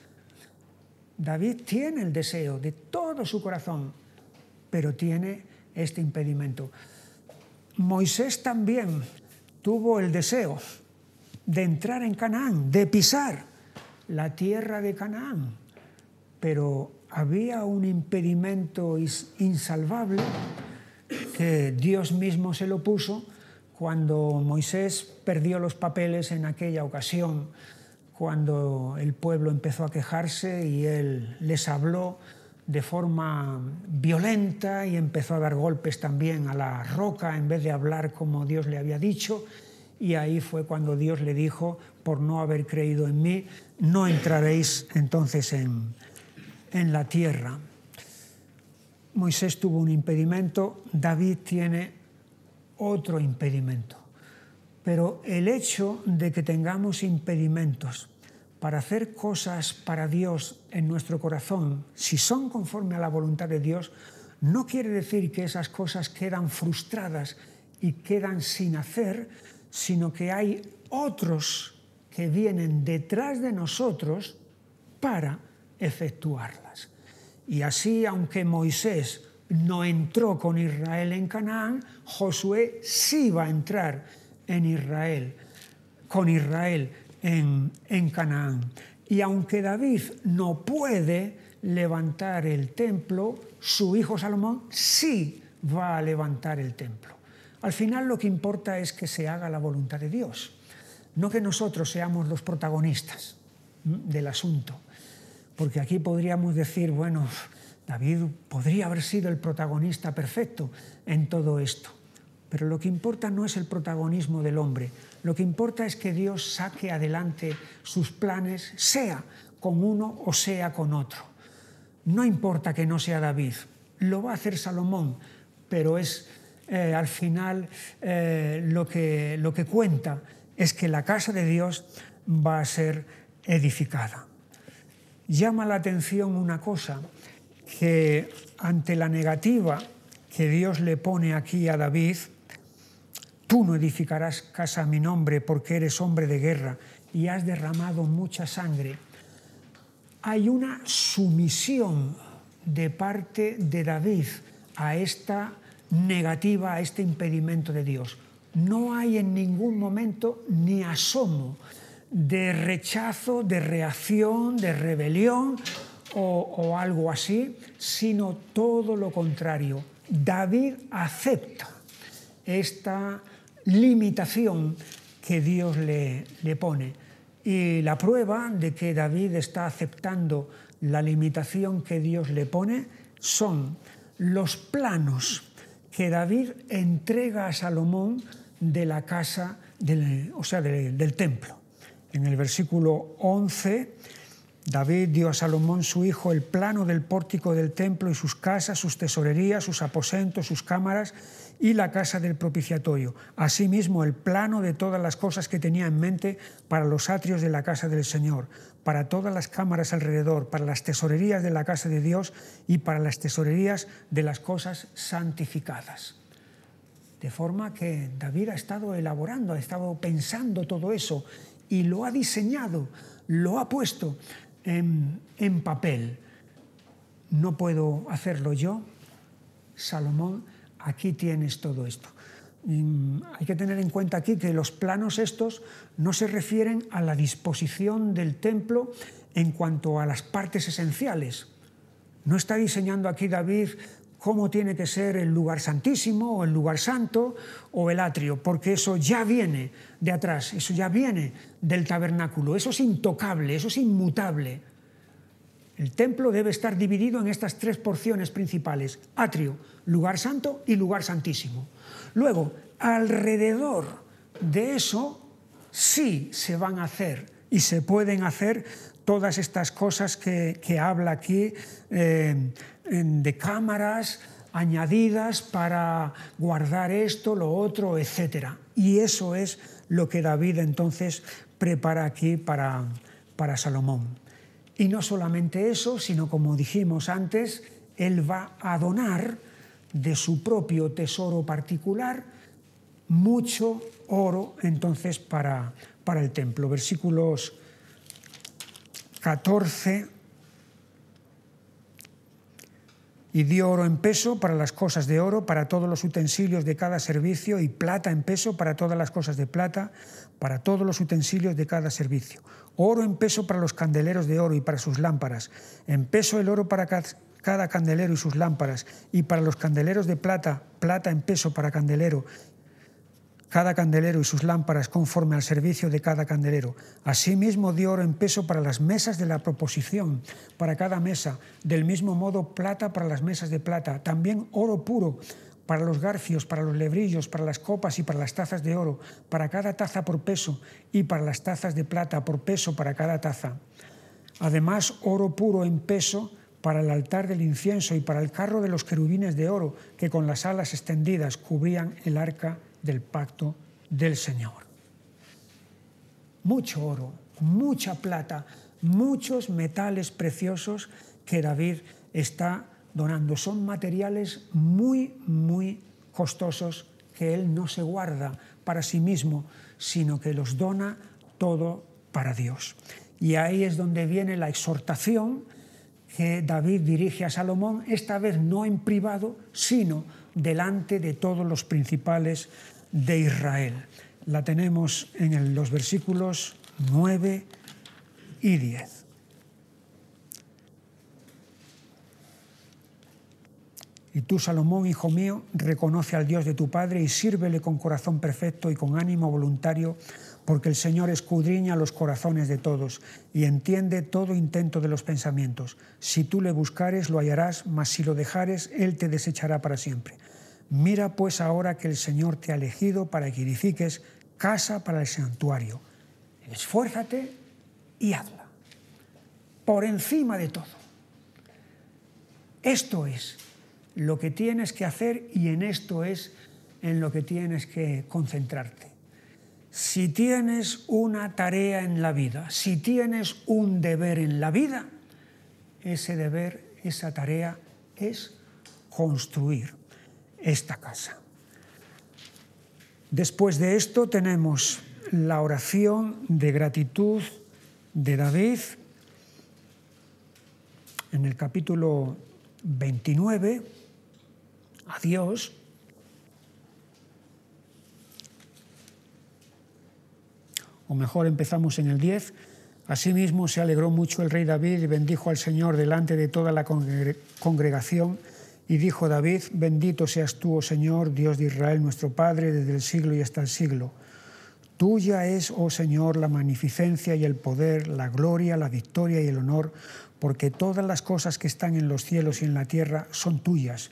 David tiene el deseo de todo su corazón, pero tiene este impedimento. Moisés también tuvo el deseo de entrar en Canaán, de pisar la tierra de Canaán, pero había un impedimento insalvable que Dios mismo se lo puso cuando Moisés perdió los papeles en aquella ocasión cuando el pueblo empezó a quejarse y él les habló de forma violenta y empezó a dar golpes también a la roca en vez de hablar como Dios le había dicho. Y ahí fue cuando Dios le dijo, por no haber creído en mí, no entraréis entonces en, en la tierra. Moisés tuvo un impedimento, David tiene otro impedimento. Pero el hecho de que tengamos impedimentos para hacer cosas para Dios en nuestro corazón, si son conforme a la voluntad de Dios, no quiere decir que esas cosas quedan frustradas y quedan sin hacer, sino que hay otros que vienen detrás de nosotros para efectuarlas. Y así, aunque Moisés no entró con Israel en Canaán, Josué sí va a entrar en Israel, con Israel en, en Canaán. Y aunque David no puede levantar el templo, su hijo Salomón sí va a levantar el templo. Al final lo que importa es que se haga la voluntad de Dios, no que nosotros seamos los protagonistas del asunto. Porque aquí podríamos decir, bueno, David podría haber sido el protagonista perfecto en todo esto. Pero lo que importa no es el protagonismo del hombre, lo que importa es que Dios saque adelante sus planes, sea con uno o sea con otro. No importa que no sea David, lo va a hacer Salomón, pero es eh, al final eh, lo, que, lo que cuenta es que la casa de Dios va a ser edificada. Llama la atención una cosa, que ante la negativa que Dios le pone aquí a David, tú no edificarás casa a mi nombre porque eres hombre de guerra y has derramado mucha sangre. Hay una sumisión de parte de David a esta negativa, a este impedimento de Dios. No hay en ningún momento ni asomo de rechazo, de reacción, de rebelión o, o algo así, sino todo lo contrario. David acepta esta limitación que Dios le, le, pone. Y la prueba de que David está aceptando la limitación que Dios le pone son los planos que David entrega a Salomón de la casa, del, o sea, del templo. En el versículo 11 David dio a Salomón su hijo el plano del pórtico del templo y sus casas, sus tesorerías, sus aposentos, sus cámaras y la casa del propiciatorio. Asimismo, el plano de todas las cosas que tenía en mente para los atrios de la casa del Señor, para todas las cámaras alrededor, para las tesorerías de la casa de Dios y para las tesorerías de las cosas santificadas. De forma que David ha estado elaborando, ha estado pensando todo eso y lo ha diseñado, lo ha puesto en, papel. No puedo hacerlo yo. Salomón, aquí tienes todo esto. hay que tener en cuenta aquí que los planos estos no se refieren a la disposición del templo en cuanto a las partes esenciales. No está diseñando aquí David cómo tiene que ser el lugar santísimo o el lugar santo o el atrio, porque eso ya viene de atrás, eso ya viene del tabernáculo, eso es intocable, eso es inmutable. El templo debe estar dividido en estas tres porciones principales, atrio, lugar santo y lugar santísimo. Luego, alrededor de eso sí se van a hacer y se pueden hacer todas estas cosas que, habla aquí eh, de cámaras añadidas para guardar esto, lo otro, etc. Y eso es lo que David entonces prepara aquí para, para Salomón. Y no solamente eso, sino como dijimos antes, él va a donar de su propio tesoro particular mucho oro entonces para, para el templo. Versículos 14 y dio oro en peso para las cosas de oro, para todos los utensilios de cada servicio, y plata en peso para todas las cosas de plata, para todos los utensilios de cada servicio. Oro en peso para los candeleros de oro y para sus lámparas, en peso el oro para cada candelero y sus lámparas, y para los candeleros de plata, plata en peso para candelero cada candelero y sus lámparas conforme al servicio de cada candelero. Asimismo dio oro en peso para las mesas de la proposición, para cada mesa, del mismo modo plata para las mesas de plata, también oro puro para los garfios, para los lebrillos, para las copas y para las tazas de oro, para cada taza por peso y para las tazas de plata por peso para cada taza. Además, oro puro en peso para el altar del incienso y para el carro de los querubines de oro que con las alas extendidas cubrían el arca del pacto del Señor. Mucho oro, mucha plata, muchos metales preciosos que David está donando. Son materiales muy, muy costosos que él no se guarda para sí mismo, sino que los dona todo para Dios. Y ahí es donde viene la exhortación que David dirige a Salomón, esta vez no en privado, sino delante de todos los principales de Israel. La tenemos en los versículos 9 y 10. Y tú, Salomón, hijo mío, reconoce al Dios de tu Padre y sírvele con corazón perfecto y con ánimo voluntario porque el Señor escudriña los corazones de todos y entiende todo intento de los pensamientos. Si tú le buscares, lo hallarás, mas si lo dejares, Él te desechará para siempre. Mira pues ahora que el Señor te ha elegido para que edifiques casa para el santuario. Esfuérzate y hazla. Por encima de todo. Esto es lo que tienes que hacer y en esto es en lo que tienes que concentrarte. Si tienes una tarea en la vida, si tienes un deber en la vida, ese deber, esa tarea es construir esta casa. Después de esto tenemos la oración de gratitud de David en el capítulo 29 a Dios o mejor empezamos en el 10. Asimismo se alegró mucho el rey David y bendijo al Señor delante de toda la congregación. Y dijo David, bendito seas tú, oh Señor, Dios de Israel, nuestro Padre, desde el siglo y hasta el siglo. Tuya es, oh Señor, la magnificencia y el poder, la gloria, la victoria y el honor, porque todas las cosas que están en los cielos y en la tierra son tuyas.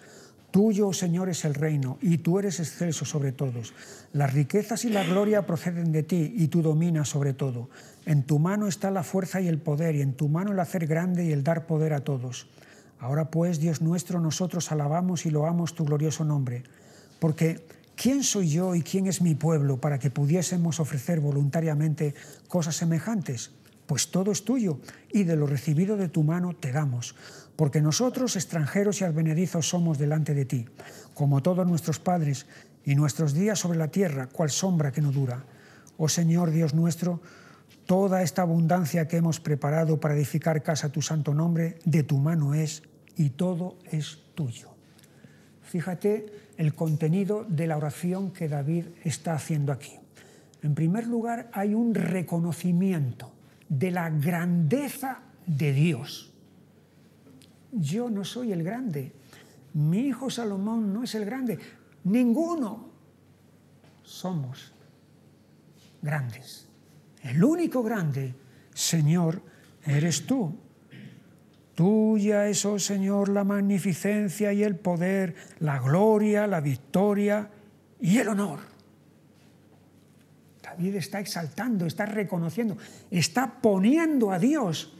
Tuyo, Señor, es el reino, y tú eres excelso sobre todos. Las riquezas y la gloria proceden de ti, y tú dominas sobre todo. En tu mano está la fuerza y el poder, y en tu mano el hacer grande y el dar poder a todos. Ahora pues, Dios nuestro, nosotros alabamos y loamos tu glorioso nombre. Porque, ¿quién soy yo y quién es mi pueblo para que pudiésemos ofrecer voluntariamente cosas semejantes? Pues todo es tuyo, y de lo recibido de tu mano te damos porque nosotros, extranjeros y advenedizos, somos delante de ti, como todos nuestros padres, y nuestros días sobre la tierra, cual sombra que no dura. Oh Señor Dios nuestro, toda esta abundancia que hemos preparado para edificar casa a tu santo nombre, de tu mano es, y todo es tuyo. Fíjate el contenido de la oración que David está haciendo aquí. En primer lugar, hay un reconocimiento de la grandeza de Dios yo no soy el grande, mi hijo Salomón no es el grande, ninguno somos grandes. El único grande, Señor, eres tú. Tuya es, oh Señor, la magnificencia y el poder, la gloria, la victoria y el honor. David está exaltando, está reconociendo, está poniendo a Dios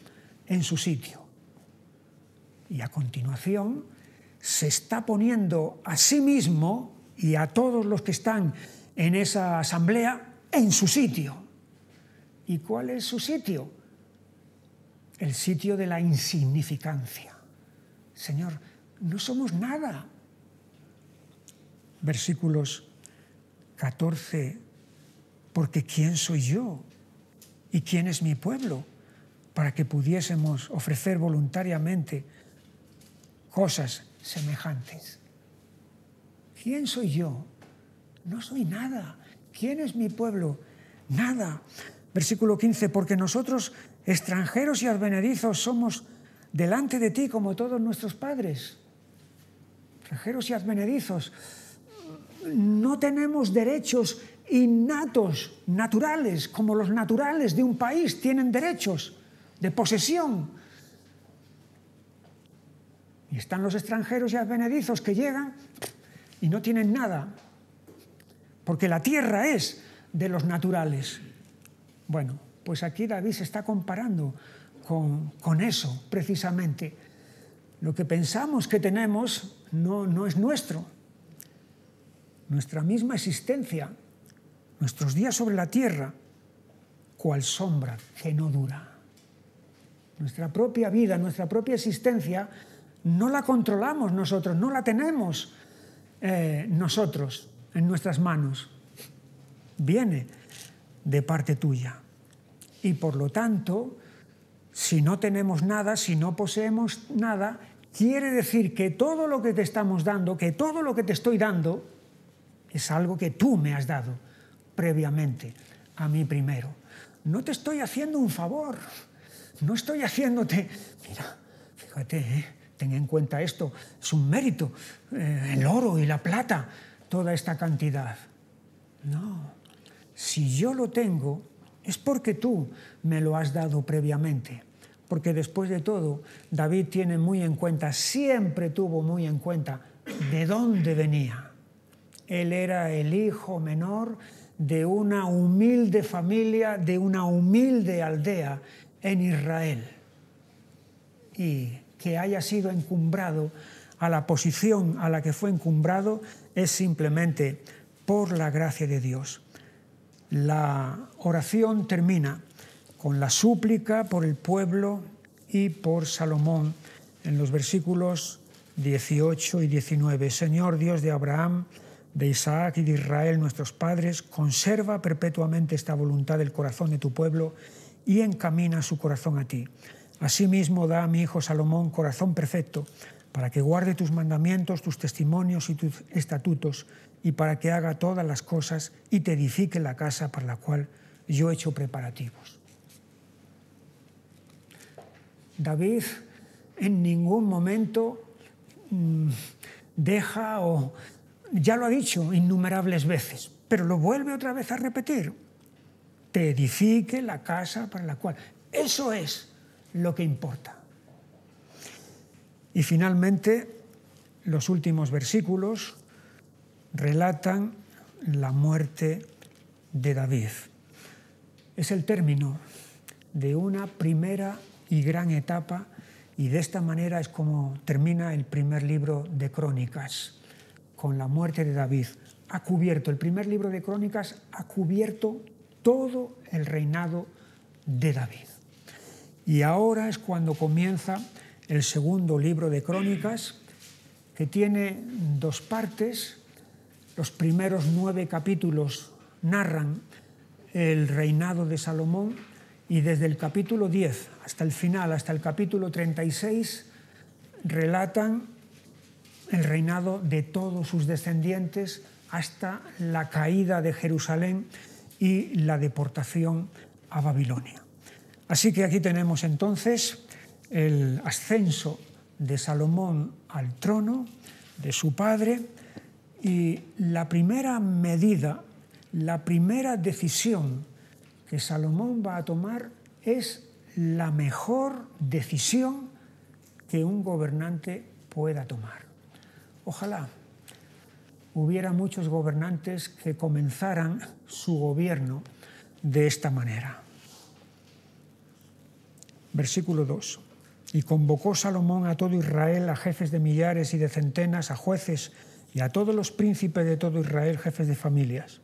en su sitio. Y a continuación se está poniendo a sí mismo y a todos los que están en esa asamblea en su sitio. ¿Y cuál es su sitio? El sitio de la insignificancia. Señor, no somos nada. Versículos 14, porque ¿quién soy yo? ¿Y quién es mi pueblo? Para que pudiésemos ofrecer voluntariamente cosas semejantes. ¿Quién soy yo? No soy nada. ¿Quién es mi pueblo? Nada. Versículo 15, porque nosotros, extranjeros y advenedizos, somos delante de ti como todos nuestros padres. Extranjeros y advenedizos. No tenemos derechos innatos, naturales, como los naturales de un país tienen derechos de posesión, y están los extranjeros y advenedizos que llegan y no tienen nada, porque la tierra es de los naturales. Bueno, pues aquí David se está comparando con, con eso, precisamente. Lo que pensamos que tenemos no, no es nuestro. Nuestra misma existencia, nuestros días sobre la tierra, cual sombra que no dura. Nuestra propia vida, nuestra propia existencia, no la controlamos nosotros, no la tenemos eh, nosotros en nuestras manos. Viene de parte tuya. Y por lo tanto, si no tenemos nada, si no poseemos nada, quiere decir que todo lo que te estamos dando, que todo lo que te estoy dando, es algo que tú me has dado previamente, a mí primero. No te estoy haciendo un favor, no estoy haciéndote, mira, fíjate, ¿eh? Ten en cuenta esto, es un mérito, eh, el oro y la plata, toda esta cantidad. No, si yo lo tengo, es porque tú me lo has dado previamente. Porque después de todo, David tiene muy en cuenta, siempre tuvo muy en cuenta de dónde venía. Él era el hijo menor de una humilde familia, de una humilde aldea en Israel. Y que haya sido encumbrado a la posición a la que fue encumbrado es simplemente por la gracia de Dios. La oración termina con la súplica por el pueblo y por Salomón en los versículos 18 y 19. Señor Dios de Abraham, de Isaac y de Israel, nuestros padres, conserva perpetuamente esta voluntad del corazón de tu pueblo y encamina su corazón a ti. Asimismo, da a mi hijo Salomón corazón perfecto, para que guarde tus mandamientos, tus testimonios y tus estatutos, y para que haga todas las cosas y te edifique la casa para la cual yo he hecho preparativos. David en ningún momento mm, deja o ya lo ha dicho innumerables veces, pero lo vuelve otra vez a repetir. Te edifique la casa para la cual. Eso es lo que importa. Y finalmente, los últimos versículos relatan la muerte de David. Es el término de una primera y gran etapa y de esta manera es como termina el primer libro de Crónicas, con la muerte de David. Ha cubierto, el primer libro de Crónicas ha cubierto todo el reinado de David. Y ahora es cuando comienza el segundo libro de Crónicas, que tiene dos partes. Los primeros nueve capítulos narran el reinado de Salomón y desde el capítulo 10 hasta el final, hasta el capítulo 36, relatan el reinado de todos sus descendientes hasta la caída de Jerusalén y la deportación a Babilonia. Así que aquí tenemos entonces el ascenso de Salomón al trono de su padre y la primera medida, la primera decisión que Salomón va a tomar es la mejor decisión que un gobernante pueda tomar. Ojalá hubiera muchos gobernantes que comenzaran su gobierno de esta manera. Versículo 2. Y convocó Salomón a todo Israel, a jefes de millares y de centenas, a jueces y a todos los príncipes de todo Israel, jefes de familias.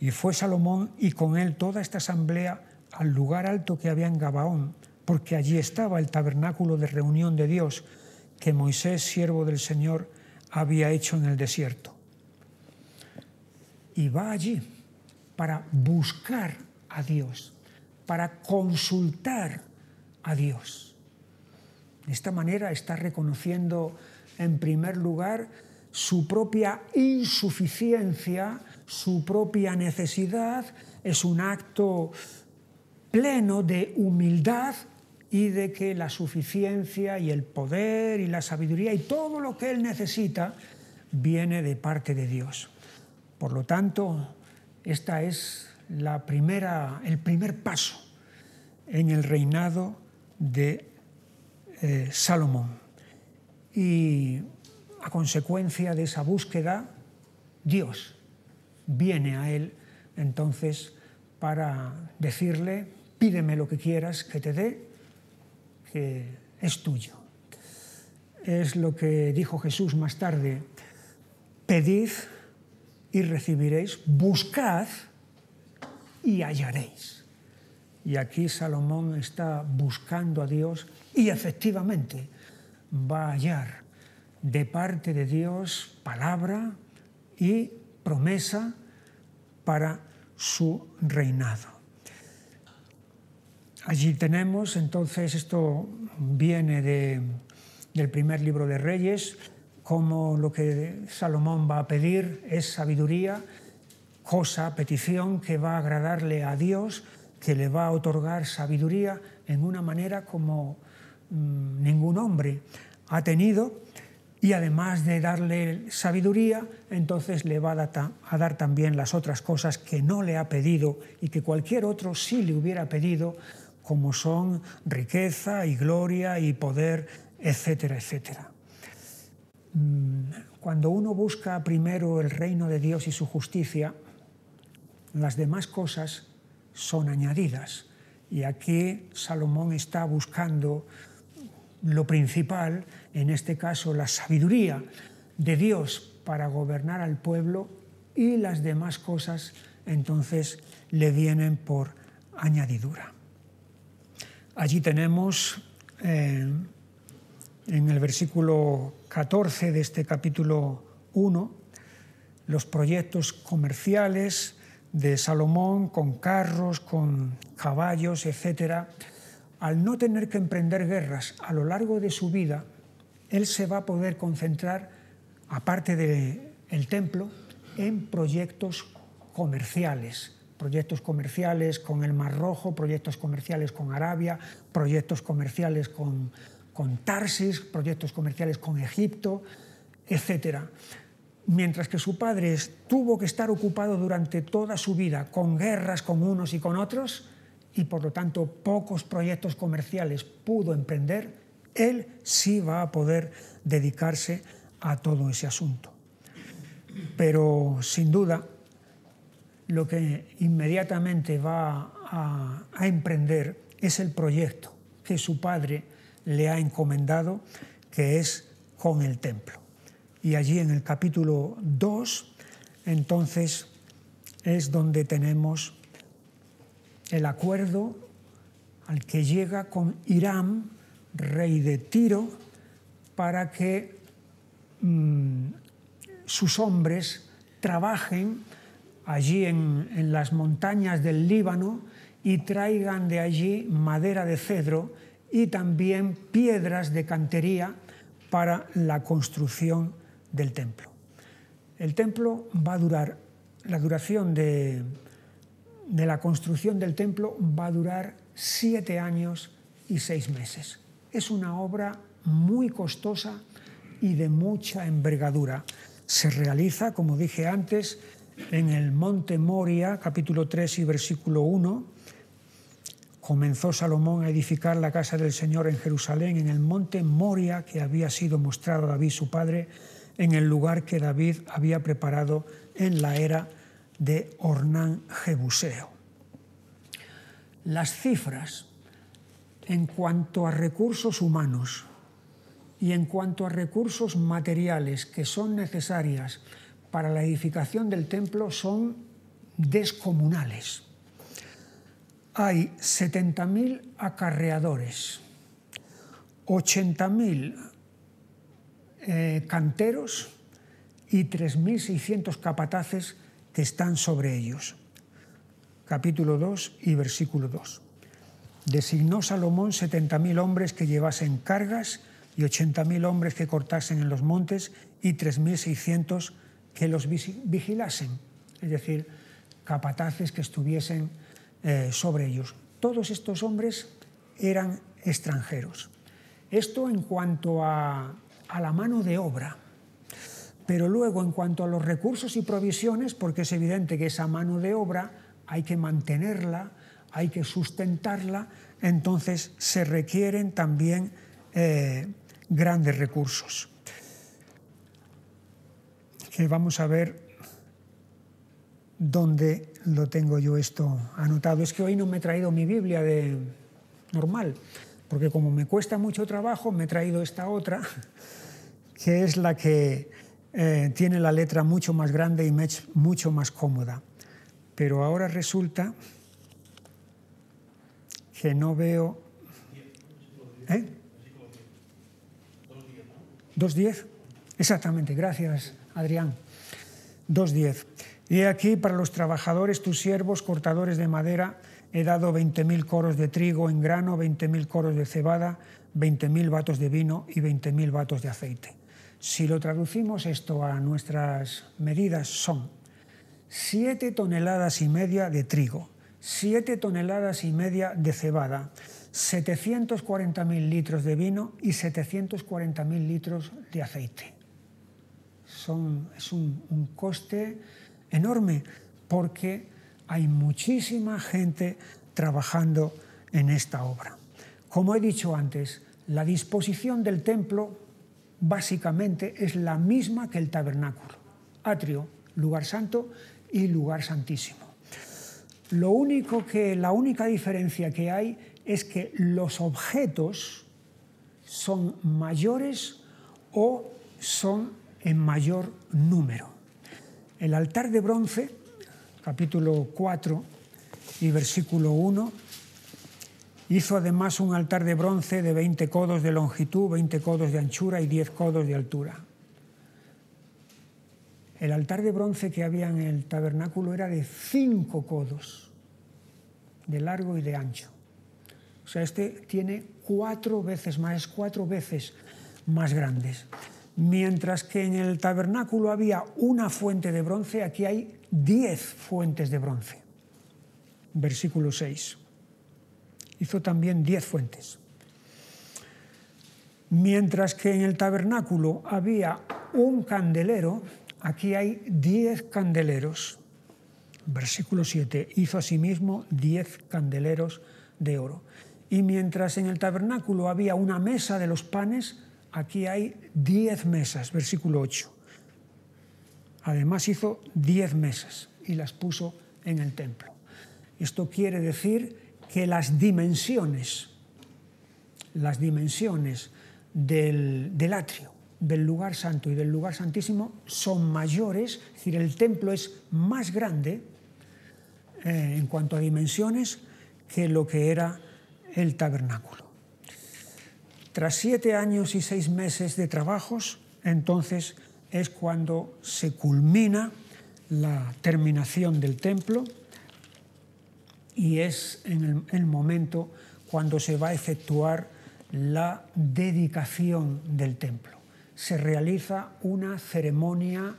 Y fue Salomón y con él toda esta asamblea al lugar alto que había en Gabaón, porque allí estaba el tabernáculo de reunión de Dios que Moisés, siervo del Señor, había hecho en el desierto. Y va allí para buscar a Dios, para consultar a Dios. De esta manera está reconociendo en primer lugar su propia insuficiencia, su propia necesidad, es un acto pleno de humildad y de que la suficiencia y el poder y la sabiduría y todo lo que él necesita viene de parte de Dios. Por lo tanto, esta es la primera, el primer paso en el reinado de eh, Salomón. Y a consecuencia de esa búsqueda, Dios viene a él entonces para decirle, pídeme lo que quieras que te dé, que es tuyo. es lo que dijo Jesús más tarde, pedid y recibiréis, buscad y hallaréis. Y aquí Salomón está buscando a Dios y efectivamente va a hallar de parte de Dios palabra y promesa para su reinado. Allí tenemos, entonces, esto viene del primer libro de Reyes, como lo que Salomón va a pedir es sabiduría, cosa, petición que va a agradarle a Dios, que le va a otorgar sabiduría en una manera como mm, ningún hombre ha tenido y además de darle sabiduría, entonces le va a dar también las otras cosas que no le ha pedido y que cualquier otro sí le hubiera pedido, como son riqueza y gloria y poder, etcétera, etcétera. Mm, cuando uno busca primero el reino de Dios y su justicia, las demás cosas son añadidas. Y aquí Salomón está buscando lo principal, en este caso la sabiduría de Dios para gobernar al pueblo y las demás cosas entonces le vienen por añadidura. Allí tenemos eh, en el versículo 14 de este capítulo 1 los proyectos comerciales de Salomón con carros, con caballos, etcétera al no tener que emprender guerras a lo largo de su vida, él se va a poder concentrar, aparte del templo, en proyectos comerciales. Proyectos comerciales con el Mar Rojo, proyectos comerciales con Arabia, proyectos comerciales con, con Tarsis, proyectos comerciales con Egipto, etc. Mientras que su padre tuvo que estar ocupado durante toda su vida con guerras con unos y con otros, y por lo tanto pocos proyectos comerciales pudo emprender, él sí va a poder dedicarse a todo ese asunto. Pero sin duda, lo que inmediatamente va a, a emprender es el proyecto que su padre le ha encomendado, que es con el templo. Y allí en el capítulo 2, entonces, es donde tenemos el acuerdo al que llega con Irán, rey de Tiro, para que mm, sus hombres trabajen allí en, en las montañas del Líbano y traigan de allí madera de cedro y también piedras de cantería para la construcción del templo. El templo va a durar, la duración de, de la construcción del templo va a durar siete años y seis meses. Es una obra muy costosa y de mucha envergadura. Se realiza, como dije antes, en el monte Moria, capítulo 3 y versículo 1. Comenzó Salomón a edificar la casa del Señor en Jerusalén, en el monte Moria que había sido mostrado a David su padre, en el lugar que David había preparado en la era de Ornán Jebuseo. Las cifras en cuanto a recursos humanos y en cuanto a recursos materiales que son necesarias para la edificación del templo son descomunales. Hay 70.000 acarreadores, 80.000 eh, canteros y 3.600 capataces que están sobre ellos. Capítulo 2 y versículo 2. Designó Salomón 70.000 hombres que llevasen cargas y 80.000 hombres que cortasen en los montes y 3.600 que los vigilasen, es decir, capataces que estuviesen eh, sobre ellos. Todos estos hombres eran extranjeros. Esto en cuanto a, a la mano de obra. Pero luego, en cuanto a los recursos y provisiones, porque es evidente que esa mano de obra hay que mantenerla, hay que sustentarla, entonces se requieren también eh, grandes recursos. Que vamos a ver dónde lo tengo yo esto anotado. Es que hoy no me he traído mi Biblia de normal, porque como me cuesta mucho trabajo, me he traído esta otra, que es la que eh, tiene la letra mucho más grande y mucho más cómoda. Pero ahora resulta que no veo... ¿Eh? ¿2.10? Exactamente, gracias Adrián. 2.10. Y aquí para los trabajadores, tus siervos, cortadores de madera, he dado 20.000 coros de trigo en grano, 20.000 coros de cebada, 20.000 vatos de vino y 20.000 vatos de aceite. Si lo traducimos esto a nuestras medidas son 7 toneladas y media de trigo, 7 toneladas y media de cebada, 740.000 litros de vino y 740.000 litros de aceite. Son, es un, un coste enorme porque hay muchísima gente trabajando en esta obra. Como he dicho antes, la disposición del templo básicamente es la misma que el tabernáculo. Atrio, lugar santo y lugar santísimo. Lo único que, la única diferencia que hay es que los objetos son mayores o son en mayor número. El altar de bronce, capítulo 4 y versículo 1, hizo además un altar de bronce de 20 codos de longitud, 20 codos de anchura y 10 codos de altura. El altar de bronce que había en el tabernáculo era de 5 codos de largo y de ancho. O sea, este tiene cuatro veces más, cuatro veces más grandes. Mientras que en el tabernáculo había una fuente de bronce, aquí hay diez fuentes de bronce. Versículo 6. Hizo también diez fuentes. Mientras que en el tabernáculo había un candelero, aquí hay diez candeleros. Versículo 7. Hizo asimismo diez candeleros de oro. Y mientras en el tabernáculo había una mesa de los panes, aquí hay diez mesas, versículo 8. Además hizo diez mesas y las puso en el templo. Esto quiere decir que las dimensiones, las dimensiones del, del atrio, del lugar santo y del lugar santísimo son mayores, es decir, el templo es más grande eh, en cuanto a dimensiones que lo que era el tabernáculo. Tras siete años y seis meses de trabajos, entonces es cuando se culmina la terminación del templo y es en el, momento cuando se va a efectuar la dedicación del templo. Se realiza una ceremonia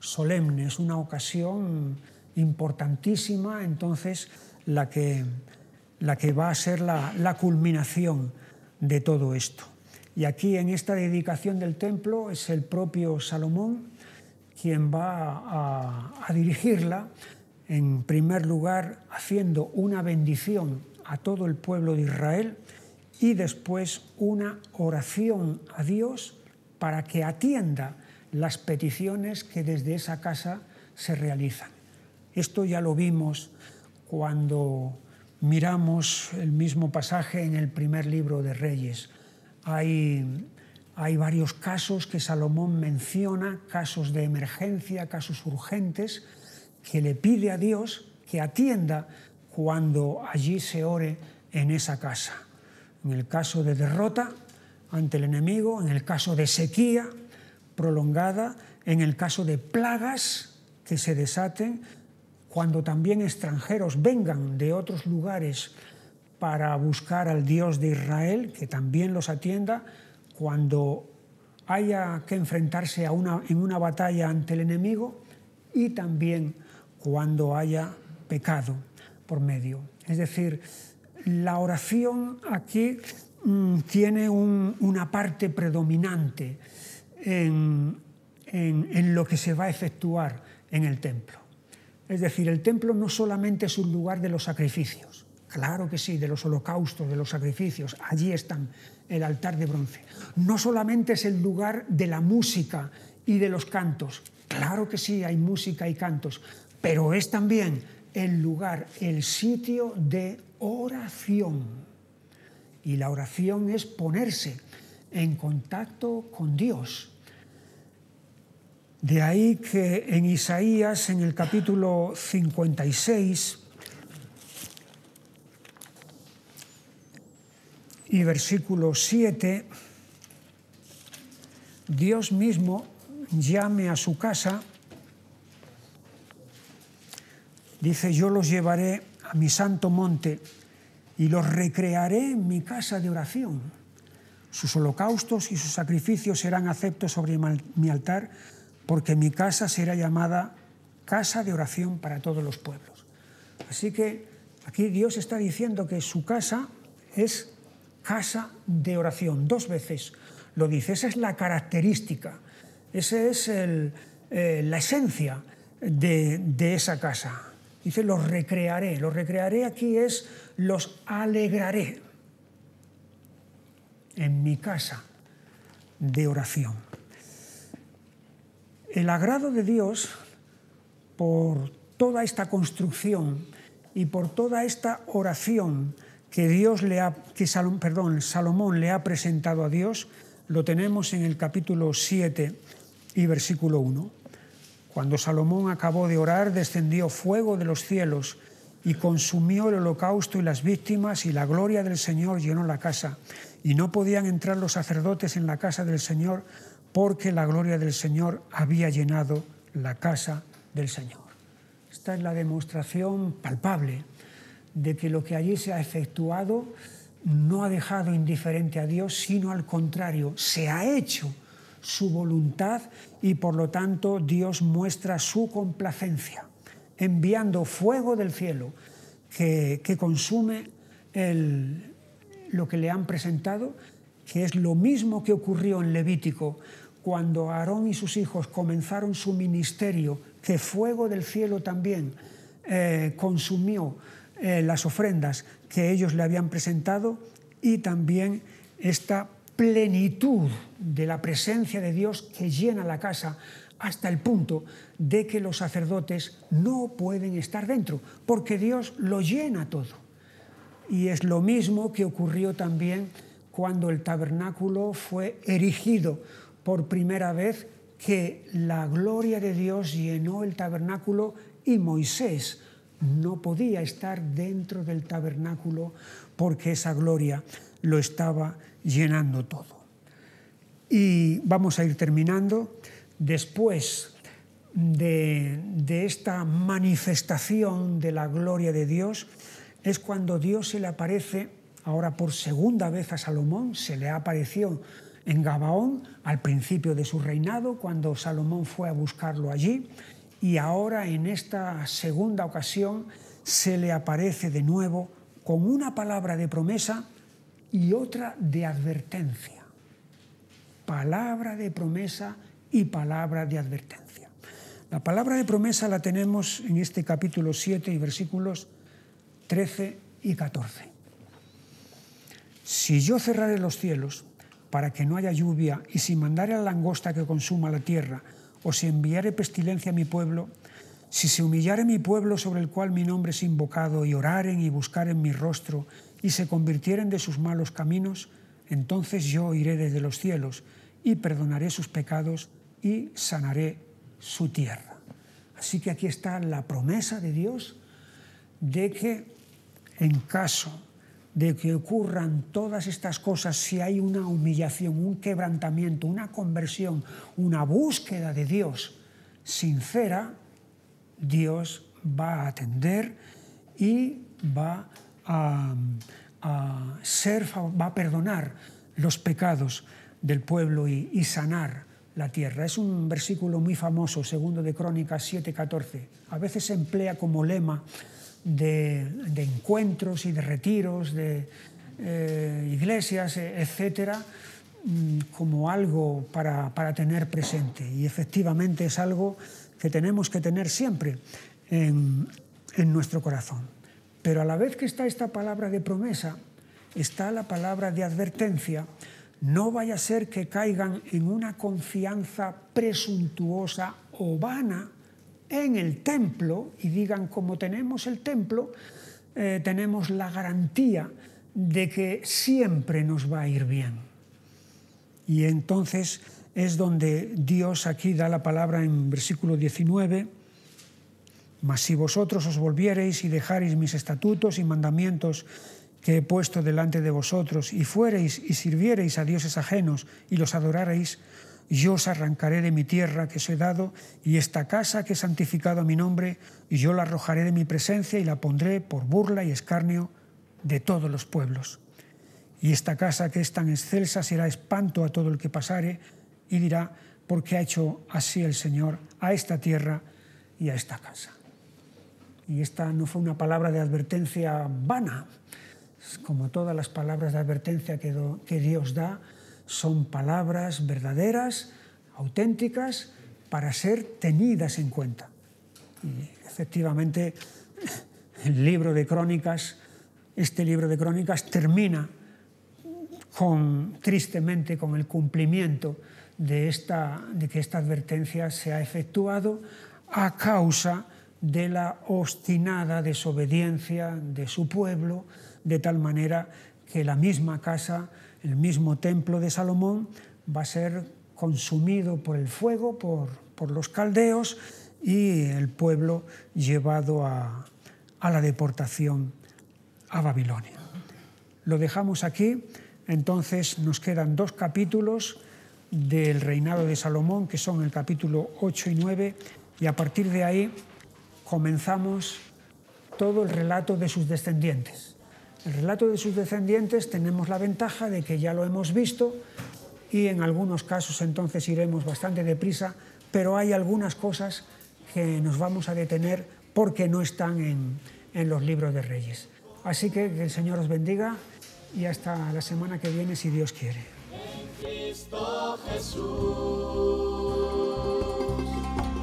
solemne, es una ocasión importantísima, entonces la que, la que va a ser la, la culminación de todo esto. Y aquí en esta dedicación del templo es el propio Salomón quien va a, dirigirla, en primer lugar haciendo una bendición a todo el pueblo de Israel y después una oración a Dios para que atienda las peticiones que desde esa casa se realizan. Esto ya lo vimos cuando miramos el mismo pasaje en el primer libro de Reyes. Hay, varios casos que Salomón menciona, casos de emergencia, casos urgentes, que le pide a Dios que atienda cuando allí se ore en esa casa. En el caso de derrota ante el enemigo, en el caso de sequía prolongada, en el caso de plagas que se desaten, cuando también extranjeros vengan de otros lugares para buscar al Dios de Israel, que también los atienda, cuando haya que enfrentarse a una, en una batalla ante el enemigo y también cuando haya pecado por medio. Es decir, la oración aquí mm, tiene una parte predominante en lo que se va a efectuar en el templo. Es decir, el templo no solamente es un lugar de los sacrificios, claro que sí, de los holocaustos, de los sacrificios, allí están, el altar de bronce. No solamente es el lugar de la música y de los cantos, claro que sí, hay música y cantos, pero es también el lugar, el sitio de oración. Y la oración es ponerse en contacto con Dios. De ahí que en Isaías, en el capítulo 56 y versículo 7, Dios mismo llame a su casa, dice, yo los llevaré a mi santo monte y los recrearé en mi casa de oración. Sus holocaustos y sus sacrificios serán aceptos sobre mi altar, porque mi casa será llamada casa de oración para todos los pueblos. Así que aquí Dios está diciendo que su casa es casa de oración. Dos veces lo dice, esa es la característica, esa es eh, la esencia de, de esa casa. Dice, los recrearé. Los recrearé aquí es los alegraré en mi casa de oración. El agrado de Dios por toda esta construcción y por toda esta oración que Dios le ha, que Salomón, perdón, Salomón le ha presentado a Dios, lo tenemos en el capítulo 7 y versículo 1. Cuando Salomón acabó de orar, descendió fuego de los cielos y consumió el holocausto y las víctimas, y la gloria del Señor llenó la casa. Y no podían entrar los sacerdotes en la casa del Señor porque la gloria del Señor había llenado la casa del Señor. Esta es la demostración palpable de que lo que allí se ha efectuado no ha dejado indiferente a Dios, sino al contrario, se ha hecho su voluntad y por lo tanto Dios muestra su complacencia, enviando fuego del cielo que, consume lo que le han presentado, que es lo mismo que ocurrió en Levítico cuando Aarón y sus hijos comenzaron su ministerio, que fuego del cielo también eh, consumió eh, las ofrendas que ellos le habían presentado y también esta plenitud de la presencia de Dios que llena la casa hasta el punto de que los sacerdotes no pueden estar dentro, porque Dios lo llena todo. Y es lo mismo que ocurrió también cuando el tabernáculo fue erigido por primera vez que la gloria de Dios llenó el tabernáculo y Moisés no podía estar dentro del tabernáculo porque esa gloria lo estaba llenando todo. Y vamos a ir terminando. Después de, esta manifestación de la gloria de Dios, es cuando Dios se le aparece, ahora por segunda vez a Salomón, se le apareció en Gabaón al principio de su reinado, cuando Salomón fue a buscarlo allí, y ahora en esta segunda ocasión se le aparece de nuevo con una palabra de promesa y otra de advertencia. Palabra de promesa y palabra de advertencia. La palabra de promesa la tenemos en este capítulo 7 y versículos 13 y 14. Si yo cerrare los cielos para que no haya lluvia, y si mandare la langosta que consuma la tierra, o si enviare pestilencia a mi pueblo, si se humillare mi pueblo sobre el cual mi nombre es invocado, y oraren y buscaren mi rostro, y se convirtieren de sus malos caminos, entonces yo iré desde los cielos, y perdonaré sus pecados, y sanaré su tierra. Así que aquí está la promesa de Dios de que en caso de que ocurran todas estas cosas si hay una humillación, un quebrantamiento, una conversión, una búsqueda de Dios sincera, Dios va a atender y va a, ser, va a perdonar los pecados del pueblo y, y, sanar la tierra. Es un versículo muy famoso, segundo de Crónicas 7:14. A veces se emplea como lema de, encuentros y de retiros, de eh, iglesias, e, etcétera, mm, como algo para, tener presente. Y efectivamente es algo que tenemos que tener siempre en, en nuestro corazón. Pero a la vez que está esta palabra de promesa, está la palabra de advertencia, no vaya a ser que caigan en una confianza presuntuosa o vana en el templo y digan, como tenemos el templo, eh, tenemos la garantía de que siempre nos va a ir bien. Y entonces es donde Dios aquí da la palabra en versículo 19, mas si vosotros os volviereis y dejareis mis estatutos y mandamientos que he puesto delante de vosotros, y fuereis y sirviereis a dioses ajenos y los adorareis, yo os arrancaré de mi tierra que os he dado, y esta casa que he santificado a mi nombre, yo la arrojaré de mi presencia y la pondré por burla y escarnio de todos los pueblos. Y esta casa que es tan excelsa será espanto a todo el que pasare, y dirá, ¿por qué ha hecho así el Señor a esta tierra y a esta casa? Y esta no fue una palabra de advertencia vana, como todas las palabras de advertencia que, que Dios da, son palabras verdaderas, auténticas, para ser tenidas en cuenta. Y efectivamente, el libro de crónicas, este libro de crónicas termina con, tristemente con el cumplimiento de, esta, de que esta advertencia se ha efectuado a causa de la obstinada desobediencia de su pueblo, de tal manera que la misma casa el mismo templo de Salomón va a ser consumido por el fuego, por, por los caldeos, y el pueblo llevado a, a la deportación a Babilonia. Lo dejamos aquí, entonces nos quedan dos capítulos del reinado de Salomón, que son el capítulo 8 y 9, y a partir de ahí comenzamos todo el relato de sus descendientes. El relato de sus descendientes tenemos la ventaja de que ya lo hemos visto y en algunos casos entonces iremos bastante deprisa, pero hay algunas cosas que nos vamos a detener porque no están en, en los libros de Reyes. Así que que el Señor os bendiga y hasta la semana que viene si Dios quiere. En Cristo Jesús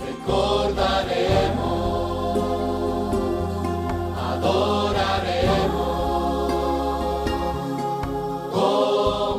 recordaremos, adoraremos. Su